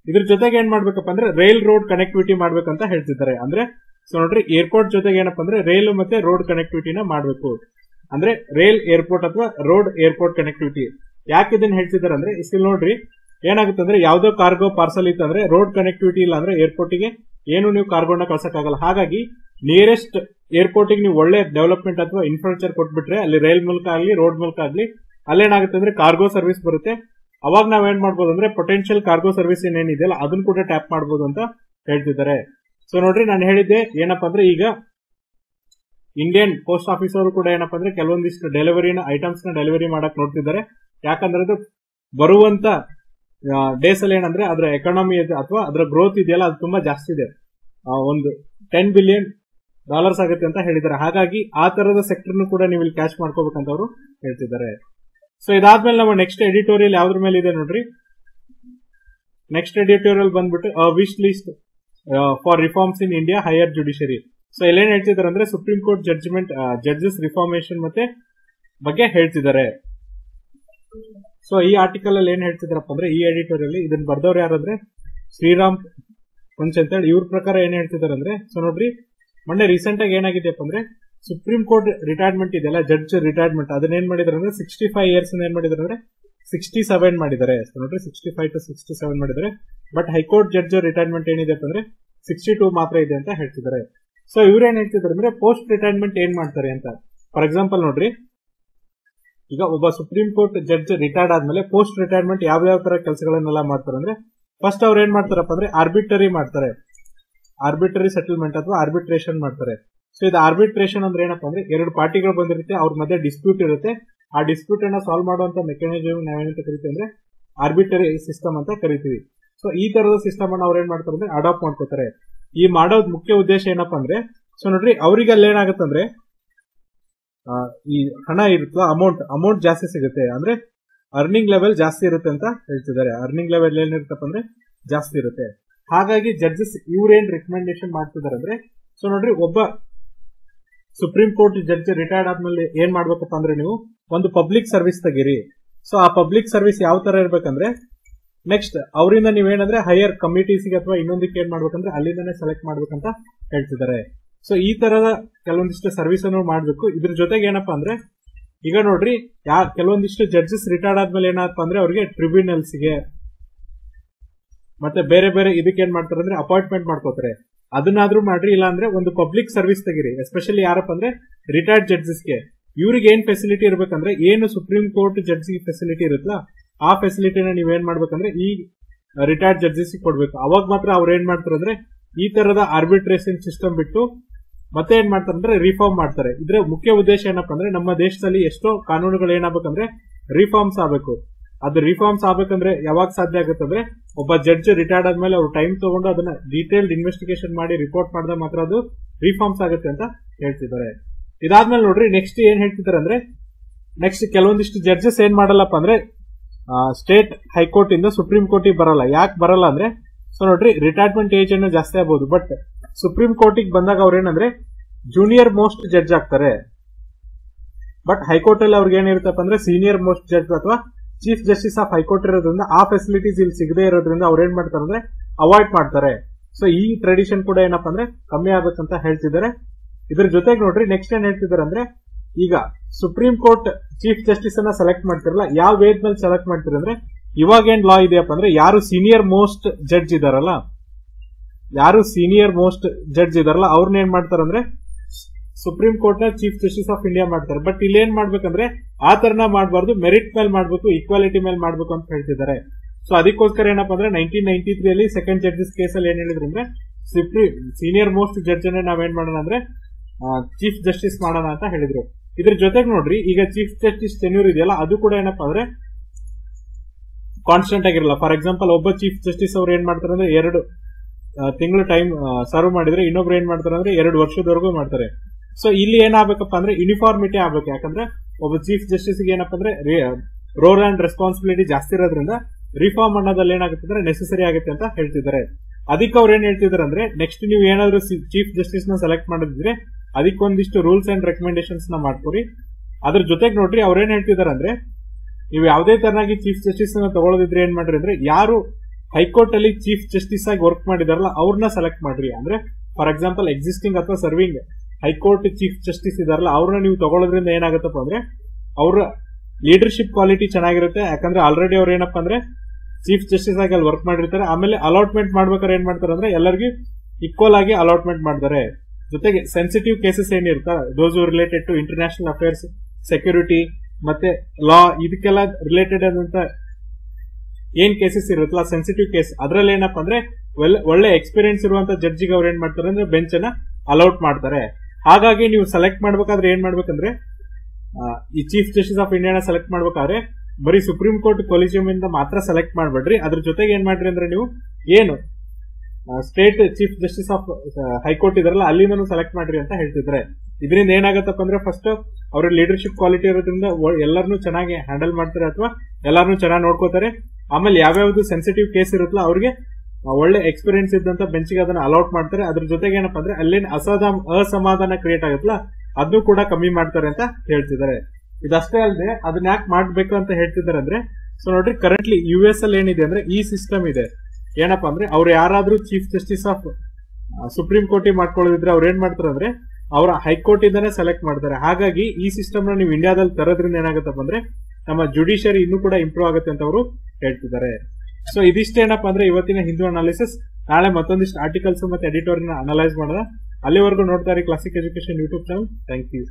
ಇದ್ರ ಜೊತೆಗೆ ಏನ್ ಮಾಡ್ಬೇಕಪ್ಪ ಅಂದ್ರೆ ರೈಲ್ ರೋಡ್ ಕನೆಕ್ಟಿವಿಟಿ ಮಾಡ್ಬೇಕಂತ ಹೇಳ್ತಿದ್ದಾರೆ. ಅಂದ್ರೆ ಸೊ ನೋಡ್ರಿ ಏರ್ಪೋರ್ಟ್ ಜೊತೆಗೆ ಏನಪ್ಪ ಅಂದ್ರೆ ರೈಲ್ ಮತ್ತೆ ರೋಡ್ ಕನೆಕ್ಟಿವಿಟಿನ ಮಾಡಬೇಕು. ಅಂದ್ರೆ ರೈಲ್ ಏರ್ಪೋರ್ಟ್ ಅಥವಾ ರೋಡ್ ಏರ್ಪೋರ್ಟ್ ಕನೆಕ್ಟಿವಿಟಿ ಯಾಕೆ ಇದನ್ನ ಹೇಳ್ತಿದ್ದಾರೆ ಅಂದ್ರೆ ಇಲ್ಲಿ ನೋಡ್ರಿ, ಏನಾಗುತ್ತೆ ಅಂದ್ರೆ ಯಾವ್ದೋ ಕಾರ್ಗೋ ಪಾರ್ಸಲ್ ಇತ್ತು ಅಂದ್ರೆ ರೋಡ್ ಕನೆಕ್ಟಿವಿಟಿ ಇಲ್ಲ ಅಂದ್ರೆ ಏರ್ಪೋರ್ಟಿಗೆ ಏನು ನೀವು ಕಾರ್ಗೋನ ಕಳ್ಸಕ್ಕಾಗಲ್ಲ. ಹಾಗಾಗಿ ನಿಯರೆಸ್ಟ್ ಏರ್ಪೋರ್ಟಿಗೆ ನೀವು ಒಳ್ಳೆ ಡೆವಲಪ್ಮೆಂಟ್ ಅಥವಾ ಇನ್ಫ್ರಾಸ್ಟ್ರಕ್ಚರ್ ಕೊಟ್ಬಿಟ್ರೆ, ಅಲ್ಲಿ ರೈಲ್ ಮೂಲಕ ಆಗಲಿ, ರೋಡ್ ಮೂಲಕ ಆಗಲಿ ಅಲ್ಲೇನಾಗುತ್ತೆ ಅಂದ್ರೆ ಕಾರ್ಗೋ ಸರ್ವಿಸ್ ಬರುತ್ತೆ. ಅವಾಗ ನಾವ್ ಏನ್ ಮಾಡ್ಬೋದು ಅಂದ್ರೆ ಪೊಟೆನ್ಶಿಯಲ್ ಕಾರ್ಗೋ ಸರ್ವಿಸ್ ಏನೇನಿದೆಯಲ್ಲ ಅದನ್ನ ಕೂಡ ಟ್ಯಾಪ್ ಮಾಡ್ಬೋದು ಅಂತ ಹೇಳ್ತಿದ್ದಾರೆ. ಸೊ ನೋಡ್ರಿ, ನಾನು ಹೇಳಿದ್ದೆ ಏನಪ್ಪಾ ಅಂದ್ರೆ ಈಗ ಇಂಡಿಯನ್ ಪೋಸ್ಟ್ ಆಫೀಸ್ ಅವರು ಕೂಡ ಏನಪ್ಪಾ ಅಂದ್ರೆ ಕೆಲವೊಂದಿಷ್ಟು ಡೆಲಿವರಿನ ಐಟಮ್ಸ್ನ ಡೆಲಿವರಿ ಮಾಡಕ್ ನೋಡ್ತಿದ್ದಾರೆ. ಯಾಕಂದ್ರೆ ಅದು ಬರುವಂತ ಡೇಸ್ ಅಲ್ಲಿ ಏನಂದ್ರೆ ಅದರ ಎಕಾನಮಿ ಅಥವಾ ಅದರ ಗ್ರೋತ್ ಇದೆಯಲ್ಲ, ಅದು ತುಂಬಾ ಜಾಸ್ತಿ ಇದೆ. ಒಂದು ಟೆನ್ ಬಿಲಿಯನ್ ಡಾಲರ್ಸ್ ಆಗುತ್ತೆ ಅಂತ ಹೇಳಿದ್ದಾರೆ. ಹಾಗಾಗಿ ಆ ತರದ ಸೆಕ್ಟರ್ ಕೂಡ ನೀವು ಇಲ್ಲಿ ಕ್ಯಾಶ್ ಮಾಡ್ಕೋಬೇಕಂತ ಅವರು ಹೇಳ್ತಿದ್ದಾರೆ. ಸೊ ಇದಾದ್ಮೇಲೆ ನಮ್ಮ ನೆಕ್ಸ್ಟ್ ಎಡಿಟೋರಿಯಲ್ ಯಾವ್ದ್ರ ಮೇಲೆ ಇದೆ ನೋಡ್ರಿ. ನೆಕ್ಸ್ಟ್ ಎಡಿಟೋರಿಯಲ್ ಬಂದ್ಬಿಟ್ಟು wish list for reforms in India higher judiciary so ಇಲ್ಲೇನ್ ಹೇಳ್ತಿದ್ದಾರೆ ಅಂದ್ರೆ supreme court judgement judges reformation ಮತ್ತೆ ಬಗ್ಗೆ ಹೇಳ್ತಿದ್ದಾರೆ. ಸೊ ಈ ಆರ್ಟಿಕಲ್ ಅಲ್ಲಿ ಏನ್ ಹೇಳ್ತಿದಾರಪ್ಪ ಅಂದ್ರೆ ಈ ಎಡಿಟೋರಿಯಲ್ ಇದನ್ನ ಬರ್ದವ್ರು ಯಾರಂದ್ರೆ ಶ್ರೀರಾಮ್ ಪಂಚ್ ಅಂತ ಹೇಳಿ. ಇವ್ರ ಪ್ರಕಾರ ಏನ್ ಹೇಳ್ತಿದಾರೆ ಅಂದ್ರೆ ಸೊ ನೋಡ್ರಿ ಮೊನ್ನೆ ರೀಸೆಂಟ್ ಆಗಿ ಏನಾಗಿದೆ ಅಂದ್ರೆ ಸುಪ್ರೀಂ ಕೋರ್ಟ್ ರಿಟೈರ್ಮೆಂಟ್ ಇದೆಯಲ್ಲ ಜಡ್ಜ್ ರಿಟೈರ್ಮೆಂಟ್ ಅದನ್ನ ಏನ್ ಮಾಡಿದಾರೆ ಅಂದ್ರೆ ಸಿಕ್ಸ್ಟಿ ಫೈವ್ ಇಯರ್ಸ್ ಏನ್ ಮಾಡಿದಾರೆ ಅಂದ್ರೆ ಸಿಕ್ಸ್ಟಿ ಸೆವೆನ್ ಮಾಡಿದ್ದಾರೆ ನೋಡ್ರಿ sixty five to sixty seven ಮಾಡಿದ್ದಾರೆ but high court judge retirement ಏನಿದೆ ಅಂದ್ರೆ ಸಿಕ್ಸ್ಟಿ ಟೂ ಮಾತ್ರ ಇದೆ ಅಂತ ಹೇಳ್ತಿದ್ದಾರೆ. ಸೊ ಇವ್ರು ಏನ್ ಹೇಳ್ತಿದ್ದಾರೆ ಅಂದ್ರೆ ಪೋಸ್ಟ್ ರಿಟೈರ್ಮೆಂಟ್ ಏನ್ ಮಾಡ್ತಾರೆ ಅಂತ. ಫಾರ್ ಎಕ್ಸಾಂಪಲ್ ನೋಡ್ರಿ, ಈಗ ಒಬ್ಬ ಸುಪ್ರೀಂ ಕೋರ್ಟ್ ಜಡ್ಜ್ ರಿಟೈರ್ಡ್ ಆದ್ಮೇಲೆ ಪೋಸ್ಟ್ ರಿಟೈರ್ಮೆಂಟ್ ಯಾವ ಯಾವ ತರ ಕೆಲಸಗಳನ್ನೆಲ್ಲ ಮಾಡ್ತಾರೆ ಅಂದ್ರೆ ಫಸ್ಟ್ ಅವ್ರು ಏನ್ ಮಾಡ್ತಾರಪ್ಪ ಅಂದ್ರೆ ಆರ್ಬಿಟರಿ ಮಾಡ್ತಾರೆ. ಆರ್ಬಿಟರಿ ಸೆಟಲ್ಮೆಂಟ್ ಅಥವಾ ಆರ್ಬಿಟ್ರೇಷನ್ ಮಾಡ್ತಾರೆ. ಸೊ ಇದು ಆರ್ಬಿಟ್ರೇಷನ್ ಅಂದ್ರೆ ಏನಪ್ಪಾ ಅಂದ್ರೆ ಎರಡು ಪಾರ್ಟಿಗಳು ಬಂದಿರುತ್ತೆ ಅವ್ರ ಮಧ್ಯೆ ಡಿಸ್ಪ್ಯೂಟ್ ಇರುತ್ತೆ. ಆ ಡಿಸ್ಪ್ಯೂಟ್ ಅನ್ನ ಸಾಲ್ವ್ ಮಾಡುವಂತ ಮೆಕ್ಯಾನಿಸಮ್ ನಾವೇನಂತ ಕರಿತೀವಿ ಅಂದ್ರೆ ಆರ್ಬಿಟರಿ ಸಿಸ್ಟಮ್ ಅಂತ ಕರಿತೀವಿ. ಸೊ ಈ ತರದ ಸಿಸ್ಟಮ್ ಅನ್ನ ಅವ್ರು ಏನ್ ಮಾಡ್ತಾರೆ ಅಂದ್ರೆ ಅಡಾಪ್ಟ್ ಮಾಡ್ಕೋತಾರೆ. ಈ ಮಾಡೋದ್ ಮುಖ್ಯ ಉದ್ದೇಶ ಏನಪ್ಪಾ ಅಂದ್ರೆ ಸೊ ನೋಡ್ರಿ ಅವ್ರಿಗೆ ಅಲ್ಲಿ ಏನಾಗುತ್ತಂದ್ರೆ ಆ, ಈ ಹಣ ಇರುತ್ತಲ್ಲ ಅಮೌಂಟ್ ಅಮೌಂಟ್ ಜಾಸ್ತಿ ಸಿಗುತ್ತೆ. ಅಂದ್ರೆ ಅರ್ನಿಂಗ್ ಲೆವೆಲ್ ಜಾಸ್ತಿ ಇರುತ್ತೆ ಅಂತ ಹೇಳ್ತಿದ್ದಾರೆ. ಅರ್ನಿಂಗ್ ಲೆವೆಲ್ ಏನಿರುತ್ತಪ್ಪ ಅಂದ್ರೆ ಜಾಸ್ತಿ ಇರುತ್ತೆ. ಹಾಗಾಗಿ ಜಡ್ಜಸ್ ಇವ್ರೇನ್ ರೆಕಮೆಂಡೇಶನ್ ಮಾಡ್ತಿದ್ದಾರೆ ಅಂದ್ರೆ ಸೊ ನೋಡ್ರಿ, ಒಬ್ಬ ಸುಪ್ರೀಂ ಕೋರ್ಟ್ ಜಡ್ಜ್ ರಿಟೈರ್ಡ್ ಆದ್ಮೇಲೆ ಏನ್ ಮಾಡ್ಬೇಕಪ್ಪ ಅಂದ್ರೆ ನೀವು ಒಂದು ಪಬ್ಲಿಕ್ ಸರ್ವಿಸ್ ತೆಗೀರಿ. ಸೊ ಆ ಪಬ್ಲಿಕ್ ಸರ್ವಿಸ್ ಯಾವ ತರ ಇರ್ಬೇಕಂದ್ರೆ ನೆಕ್ಸ್ಟ್ ಅವರಿಂದ ನೀವೇನಂದ್ರೆ ಹೈಯರ್ ಕಮಿಟೀಸ್ಗೆ ಅಥವಾ ಇನ್ನೊಂದಕ್ಕೆ ಏನ್ ಮಾಡ್ಬೇಕಂದ್ರೆ ಅಲ್ಲಿಂದನೇ ಸೆಲೆಕ್ಟ್ ಮಾಡ್ಬೇಕಂತ ಹೇಳ್ತಿದ್ದಾರೆ ಸೊ ಈ ತರದ ಕೆಲವೊಂದಿಷ್ಟು ಸರ್ವಿಸ್ ಅನ್ನು ಮಾಡ್ಬೇಕು. ಇದ್ರ ಜೊತೆಗೆ ಏನಪ್ಪಾ ಅಂದ್ರೆ, ಈಗ ನೋಡ್ರಿ, ಯಾ ಕೆಲವೊಂದಿಷ್ಟು ಜಡ್ಜಸ್ ರಿಟೈರ್ಡ್ ಆದ್ಮೇಲೆ ಏನಪ್ಪ ಅಂದ್ರೆ ಅವ್ರಿಗೆ ಟ್ರಿಬ್ಯುನಲ್ಸ್ಗೆ ಮತ್ತೆ ಬೇರೆ ಬೇರೆ ಇದಕ್ಕೆ ಏನ್ ಮಾಡ್ತಾರೆ ಅಂದ್ರೆ ಅಪಾಯಿಂಟ್ಮೆಂಟ್ ಮಾಡ್ಕೋತಾರೆ. ಅದನ್ನಾದ್ರೂ ಮಾಡ್ರಿ ಇಲ್ಲ ಅಂದ್ರೆ ಒಂದು ಪಬ್ಲಿಕ್ ಸರ್ವಿಸ್ ತೆಗಿರಿ. ಎಸ್ಪೆಷಲಿ ಯಾರಪ್ಪ ಅಂದ್ರೆ ರಿಟೈರ್ಡ್ ಜಡ್ಜಸ್ಗೆ ಇವ್ರಿಗೆ ಏನ್ ಫೆಸಿಲಿಟಿ ಇರ್ಬೇಕಂದ್ರೆ, ಏನು ಸುಪ್ರೀಂ ಕೋರ್ಟ್ ಜಡ್ಜ್ಗೆ ಫೆಸಿಲಿಟಿ ಇರುತ್ತಲ್ಲ, ಆ ಫೆಸಿಲಿಟಿನ ನೀವೇನ್ ಮಾಡ್ಬೇಕಂದ್ರೆ, ಈ ರಿಟೈರ್ಡ್ ಜಡ್ಜಸ್ ಕೊಡ್ಬೇಕು. ಅವಾಗ ಮಾತ್ರ ಅವ್ರು ಏನ್ ಮಾಡ್ತಾರೆ ಅಂದ್ರೆ, ಈ ತರದ ಆರ್ಬಿಟ್ರೇಷನ್ ಸಿಸ್ಟಮ್ ಬಿಟ್ಟು ಮತ್ತೆ ಏನ್ ಮಾಡ್ತಾರೆ ಅಂದ್ರೆ ರಿಫಾರ್ಮ್ ಮಾಡ್ತಾರೆ. ಇದ್ರ ಮುಖ್ಯ ಉದ್ದೇಶ ಏನಪ್ಪಾ ಅಂದ್ರೆ, ನಮ್ಮ ದೇಶದಲ್ಲಿ ಎಷ್ಟೋ ಕಾನೂನುಗಳು ಏನಾಗಬೇಕಂದ್ರೆ ರಿಫಾರ್ಮ್ಸ್ ಆಗಬೇಕು. ಅದು ರಿಫಾರ್ಮ್ಸ್ ಆಗ್ಬೇಕಂದ್ರೆ ಯಾವಾಗ ಸಾಧ್ಯ ಆಗುತ್ತೆ ಅಂದ್ರೆ ಒಬ್ಬ ಜಡ್ಜ್ ರಿಟೈರ್ಡ್ ಆದ್ಮೇಲೆ ಅವ್ರು ಟೈಮ್ ತಗೊಂಡು ಅದನ್ನ ಡೀಟೇಲ್ಡ್ ಇನ್ವೆಸ್ಟಿಗೇಷನ್ ಮಾಡಿ ರಿಪೋರ್ಟ್ ಮಾಡಿದ ಮಾತ್ರ ಅದು ರಿಫಾರ್ಮ್ಸ್ ಆಗುತ್ತೆ ಅಂತ ಹೇಳ್ತಿದ್ದಾರೆ. ಇದಾದ್ಮೇಲೆ ನೋಡ್ರಿ ನೆಕ್ಸ್ಟ್ ಏನ್ ಹೇಳ್ತಿದ್ದಾರೆ ಅಂದ್ರೆ ನೆಕ್ಸ್ಟ್ ಕೆಲವೊಂದಿಷ್ಟು ಜಡ್ಜಸ್ ಏನ್ ಮಾಡಲ್ಲಪ್ಪ ಅಂದ್ರೆ ಸ್ಟೇಟ್ ಹೈಕೋರ್ಟ್ ಇಂದ ಸುಪ್ರೀಂ ಕೋರ್ಟಿಗೆ ಬರಲ್ಲ. ಯಾಕೆ ಬರಲ್ಲ ಅಂದ್ರೆ ಸೊ ನೋಡ್ರಿ ರಿಟೈರ್ಮೆಂಟ್ ಏಜ್ ಅನ್ನು ಜಾಸ್ತಿ ಆಗ್ಬಹುದು ಬಟ್ ಸುಪ್ರೀಂ ಕೋರ್ಟಿಗೆ ಬಂದಾಗ ಅವ್ರು ಏನಂದ್ರೆ ಜೂನಿಯರ್ ಮೋಸ್ಟ್ ಜಡ್ಜ್ ಆಗ್ತಾರೆ. ಬಟ್ ಹೈಕೋರ್ಟ್ ಅಲ್ಲಿ ಅವ್ರಿಗೆ ಏನಿರುತ್ತಪ್ಪ ಅಂದ್ರೆ ಸೀನಿಯರ್ ಮೋಸ್ಟ್ ಜಡ್ಜ್ ಅಥವಾ chief justice of high court ಇರೋದ್ರಿಂದ ಆ ಫೆಸಿಲಿಟೀಸ್ ಇಲ್ಲಿ ಸಿಗದೇ ಇರೋದ್ರಿಂದ ಅವ್ರು ಏನ್ ಮಾಡ್ತಾರೆ ಅಂದ್ರೆ ಅವಾಯ್ಡ್ ಮಾಡ್ತಾರೆ. ಸೊ ಈ ಟ್ರೆಡಿಷನ್ ಕೂಡ ಏನಪ್ಪಾ ಅಂದ್ರೆ ಕಮ್ಮಿ ಆಗ್ಬೇಕಂತ ಹೇಳ್ತಿದ್ದಾರೆ. ಇದ್ರ ಜೊತೆಗೆ ನೋಡ್ರಿ ನೆಕ್ಸ್ಟ್ ಏನ್ ಹೇಳ್ತಿದ್ದಾರೆ ಅಂದ್ರೆ ಈಗ ಸುಪ್ರೀಂ ಕೋರ್ಟ್ ಚೀಫ್ ಜಸ್ಟಿಸ್ ಅನ್ನ ಸೆಲೆಕ್ಟ್ ಮಾಡ್ತಿರಲ್ಲ, ಯಾವ ವೇದ್ ಮೇಲೆ ಸೆಲೆಕ್ಟ್ ಮಾಡ್ತಿರಂದ್ರೆ ಇವಾಗ ಏನ್ ಲಾ ಇದೆಯಪ್ಪ ಅಂದ್ರೆ ಯಾರು ಸೀನಿಯರ್ ಮೋಸ್ಟ್ ಜಡ್ಜ್ ಇದಾರಲ್ಲ, ಯಾರು ಸೀನಿಯರ್ ಮೋಸ್ಟ್ ಜಡ್ಜ್ ಇದಾರಲ್ಲ ಅವ್ರನ್ನ ಏನ್ ಮಾಡ್ತಾರೆ ಅಂದ್ರೆ ಸುಪ್ರೀಂ ಕೋರ್ಟ್ನ ಚೀಫ್ ಜಸ್ಟಿಸ್ ಆಫ್ ಇಂಡಿಯಾ ಮಾಡ್ತಾರೆ. ಬಟ್ ಇಲ್ಲಿ ಏನ್ ಮಾಡ್ಬೇಕಂದ್ರೆ, ಆ ತರನ ಮಾಡಬಾರ್ದು ಮೆರಿಟ್ ಮೇಲೆ ಮಾಡ್ಬೇಕು ಈಕ್ವಾಲಿಟಿ ಮೇಲೆ ಮಾಡ್ಬೇಕು ಅಂತ ಹೇಳ್ತಿದ್ದಾರೆ. ಸೊ ಅದಕ್ಕೋಸ್ಕರ ಏನಪ್ಪಾ ಅಂದ್ರೆ ನೈನ್ಟೀನ್ ನೈನ್ಟಿ ತ್ರೀ ಅಲ್ಲಿ ಸೆಕೆಂಡ್ ಜಡ್ಜಸ್ ಕೇಸಲ್ಲಿ ಏನ್ ಹೇಳಿದ್ರು ಅಂದ್ರೆ ಸುಪ್ರೀಂ ಸೀನಿಯರ್ ಮೋಸ್ಟ್ ಜಡ್ಜ್ ಅನ್ನ ನಾವೇನ್ ಮಾಡೋಣ ಅಂದ್ರೆ ಚೀಫ್ ಜಸ್ಟಿಸ್ ಮಾಡೋಣ ಅಂತ ಹೇಳಿದ್ರು. ಇದ್ರ ಜೊತೆಗೆ ನೋಡ್ರಿ, ಈಗ ಚೀಫ್ ಜಸ್ಟಿಸ್ ಟೆನ್ಯೂರ್ ಇದೆಯಲ್ಲ, ಅದು ಕೂಡ ಏನಪ್ಪಾ ಅಂದ್ರೆ ಕಾನ್ಸ್ಟೆಂಟ್ ಆಗಿರಲ್ಲ. ಫಾರ್ ಎಕ್ಸಾಂಪಲ್ ಒಬ್ಬ ಚೀಫ್ ಜಸ್ಟಿಸ್ ಅವ್ರು ಏನ್ ಮಾಡ್ತಾರೆ ಅಂದ್ರೆ, ಎರಡು ತಿಂಗಳು ಟೈಮ್ ಸರ್ವ್ ಮಾಡಿದ್ರೆ, ಇನ್ನೊಬ್ರು ಏನ್ ಮಾಡ್ತಾರೆ ಅಂದ್ರೆ, ಎರಡು ವರ್ಷದವರೆಗೂ ಮಾಡ್ತಾರೆ. ಸೊ ಇಲ್ಲಿ ಏನಾಗಬೇಕಪ್ಪ ಅಂದ್ರೆ ಯೂನಿಫಾರ್ಮಿಟಿ ಆಗ್ಬೇಕು. ಯಾಕಂದ್ರೆ ಒಬ್ಬ ಚೀಫ್ ಜಸ್ಟಿಸ್ ಏನಪ್ಪ ಅಂದ್ರೆ ರೋಲ್ ಅಂಡ್ ರೆಸ್ಪಾನ್ಸಿಬಿಲಿಟಿ ಜಾಸ್ತಿ ಇರೋದ್ರಿಂದ ರಿಫಾರ್ಮ್ ಅನ್ನೋದಲ್ಲಿ ಏನಾಗುತ್ತೆ ಅಂದ್ರೆ ನೆಸೆಸರಿ ಆಗುತ್ತೆ ಅಂತ ಹೇಳ್ತಿದ್ದಾರೆ. ಅದಕ್ಕೆ ಅವ್ರು ಏನ್ ಹೇಳ್ತಿದ್ದಾರೆ ಅಂದ್ರೆ ನೆಕ್ಸ್ಟ್ ನೀವು ಏನಾದ್ರೂ ಚೀಫ್ ಜಸ್ಟಿಸ್ನ ಸೆಲೆಕ್ಟ್ ಮಾಡಿದ್ರೆ ಅದಕ್ಕೊಂದಿಷ್ಟು ರೂಲ್ಸ್ ಅಂಡ್ ರೆಕಮೆಂಡೇಶನ್ಸ್ನ ಮಾಡ್ಕೊರಿ. ಅದ್ರ ಜೊತೆಗೆ ನೋಡ್ರಿ ಅವ್ರೇನ್ ಹೇಳ್ತಿದಾರೆ ಅಂದ್ರೆ ನೀವು ಯಾವುದೇ ತರನಾಗಿ ಚೀಫ್ ಜಸ್ಟಿಸ್ನ ತಗೊಳ್ಳೋದಿದ್ರೆ ಏನ್ ಮಾಡ್ರಿ ಅಂದ್ರೆ ಯಾರು ಹೈಕೋರ್ಟ್ ಅಲ್ಲಿ ಚೀಫ್ ಜಸ್ಟಿಸ್ ಆಗಿ ವರ್ಕ್ ಮಾಡಿದಾರಲ್ಲ ಅವ್ರನ್ನ ಸೆಲೆಕ್ಟ್ ಮಾಡ್ರಿ. ಅಂದ್ರೆ ಫಾರ್ ಎಕ್ಸಾಂಪಲ್ ಎಕ್ಸಿಸ್ಟಿಂಗ್ ಅಥವಾ serving high court chief justice ಇದಾರಲ್ಲ, ಅವ್ರನ್ನ ನೀವು ತಗೊಳ್ಳೋದ್ರಿಂದ ಏನಾಗುತ್ತಪ್ಪ ಅಂದ್ರೆ, ಅವ್ರ ಲೀಡರ್ಶಿಪ್ ಕ್ವಾಲಿಟಿ ಚೆನ್ನಾಗಿರುತ್ತೆ. ಯಾಕಂದ್ರೆ ಆಲ್ರೆಡಿ ಅವ್ರು ಏನಪ್ಪ ಅಂದ್ರೆ ಚೀಫ್ ಜಸ್ಟಿಸ್ ಆಗಿ ಅಲ್ಲಿ ವರ್ಕ್ ಮಾಡಿರ್ತಾರೆ. ಆಮೇಲೆ ಅಲಾಟ್ಮೆಂಟ್ ಮಾಡ್ಬೇಕಾದ್ರೆ ಏನ್ ಮಾಡ್ತಾರೆ ಅಂದ್ರೆ, ಎಲ್ಲರಿಗೂ ಈಕ್ವಲ್ ಆಗಿ ಅಲಾಟ್ಮೆಂಟ್ ಮಾಡ್ತಾರೆ. ಜೊತೆಗೆ ಸೆನ್ಸಿಟಿವ್ ಕೇಸಸ್ ಏನಿರ್ತಾರೆ those related to international affairs security ಮತ್ತೆ ಲಾ ಇದಕ್ಕೆಲ್ಲ ರಿಲೇಟೆಡ್ ಆದಂತ ಏನ್ ಕೇಸಸ್ ಇರುತ್ತಲ್ಲ ಸೆನ್ಸಿಟಿವ್ ಕೇಸ್ ಅದ್ರಲ್ಲಿ ಏನಪ್ಪ ಅಂದ್ರೆ, ಒಳ್ಳೆ ಎಕ್ಸ್ಪೀರಿಯನ್ಸ್ ಇರುವಂತ ಜಡ್ಜಿಗೆ ಅವ್ರು ಏನ್ ಮಾಡ್ತಾರೆ ಅಂದ್ರೆ ಬೆಂಚ್ ಅನ್ನ ಅಲೌಟ್ ಮಾಡ್ತಾರೆ. ಹಾಗಾಗಿ ನೀವು ಸೆಲೆಕ್ಟ್ ಮಾಡ್ಬೇಕಾದ್ರೆ ಏನ್ ಮಾಡ್ಬೇಕಂದ್ರೆ ಈ ಚೀಫ್ ಜಸ್ಟಿಸ್ ಆಫ್ ಇಂಡಿಯಾನ ಸೆಲೆಕ್ಟ್ ಮಾಡ್ಬೇಕಾದ್ರೆ, ಬರೀ ಸುಪ್ರೀಂ ಕೋರ್ಟ್ ಕೊಲಿಜಿಯಂ ಇಂದ ಮಾತ್ರ ಸೆಲೆಕ್ಟ್ ಮಾಡ್ಬೇಡ್ರಿ. ಅದ್ರ ಜೊತೆಗೆ ಏನ್ ಮಾಡ್ರಿ ಅಂದ್ರೆ ನೀವು ಏನು state chief justice of high court ಇದ್ರಲ್ಲ, ಅಲ್ಲಿಂದನೂ ಸೆಲೆಕ್ಟ್ ಮಾಡ್ರಿ ಅಂತ ಹೇಳ್ತಿದ್ರೆ. ಇದರಿಂದ ಏನಾಗತ್ತಪ್ಪ ಅಂದ್ರೆ ಫಸ್ಟ್ ಅವ್ರ ಲೀಡರ್ಶಿಪ್ ಕ್ವಾಲಿಟಿ ಇರೋದ್ರಿಂದ ಎಲ್ಲರನ್ನೂ ಚೆನ್ನಾಗಿ ಹ್ಯಾಂಡಲ್ ಮಾಡ್ತಾರೆ ಅಥವಾ ಎಲ್ಲಾರನ್ನೂ ಚೆನ್ನಾಗಿ ನೋಡ್ಕೋತಾರೆ. ಆಮೇಲೆ ಯಾವ್ಯಾವ್ದು ಸೆನ್ಸಿಟಿವ್ ಕೇಸ್ ಇರುತ್ತಲ್ಲ ಅವ್ರಿಗೆ ಒಳ್ಳೆ ಎಕ್ಸ್ಪೀರಿಯನ್ಸ್ ಇದ್ದಂತ ಬೆಂಚಿಗೆ ಅದನ್ನ ಅಲೌಟ್ ಮಾಡ್ತಾರೆ. ಅದ್ರ ಜೊತೆಗೆ ಏನಪ್ಪಾ ಅಂದ್ರೆ ಅಲ್ಲೇನು ಅಸಮಾಧಾನ ಅಸಮಾಧಾನ ಕ್ರಿಯೇಟ್ ಆಗುತ್ತಲ್ಲ ಅದನ್ನು ಕೂಡ ಕಮ್ಮಿ ಮಾಡ್ತಾರೆ ಅಂತ ಹೇಳ್ತಿದ್ದಾರೆ. ಇದಷ್ಟೇ ಅಲ್ಲದೆ ಅದನ್ನ ಯಾಕೆ ಮಾಡ್ಬೇಕು ಅಂತ ಹೇಳ್ತಿದ್ದಾರೆ ಅಂದ್ರೆ ಸೊ ನೋಡ್ರಿ ಕರೆಂಟ್ಲಿ ಯು ಎಸ್ ಅಲ್ಲಿ ಏನಿದೆ ಅಂದ್ರೆ ಈ ಸಿಸ್ಟಮ್ ಇದೆ. ಏನಪ್ಪಾ ಅಂದ್ರೆ, ಅವ್ರು ಯಾರಾದ್ರೂ ಚೀಫ್ ಜಸ್ಟಿಸ್ ಆಫ್ ಸುಪ್ರೀಂ ಕೋರ್ಟಿಗೆ ಮಾಡ್ಕೊಳ್ಳೋದಿದ್ರೆ ಅವ್ರು ಏನ್ ಮಾಡ್ತಾರೆ ಅಂದ್ರೆ, ಅವರ ಹೈಕೋರ್ಟ್ ಇಂದಾನೆ ಸೆಲೆಕ್ಟ್ ಮಾಡ್ತಾರೆ. ಹಾಗಾಗಿ ಈ ಸಿಸ್ಟಮ್ನ ನೀವು ಇಂಡಿಯಾದಲ್ಲಿ ತರೋದ್ರಿಂದ ಏನಾಗುತ್ತಪ್ಪ ಅಂದ್ರೆ, ನಮ್ಮ ಜುಡಿಷಿಯರಿ ಇನ್ನೂ ಕೂಡ ಇಂಪ್ರೂವ್ ಆಗುತ್ತೆ ಅಂತ ಅವರು ಹೇಳ್ತಿದ್ದಾರೆ. ಸೊ ಇದಿಷ್ಟೇನಪ್ಪ ಅಂದ್ರೆ ಇವತ್ತಿನ ಹಿಂದೂ ಅನಾಲಿಸಿಸ್ ನಾಳೆ ಮತ್ತೊಂದಿಷ್ಟು ಆರ್ಟಿಕಲ್ಸ್ ಮತ್ತೆ ಎಡಿಟೋರಿಯಲ್ ಅನಲೈಸ್ ಮಾಡೋಣ. ಅಲ್ಲಿವರೆಗೂ ನೋಡ್ತಾರೆ classic education YouTube channel thank you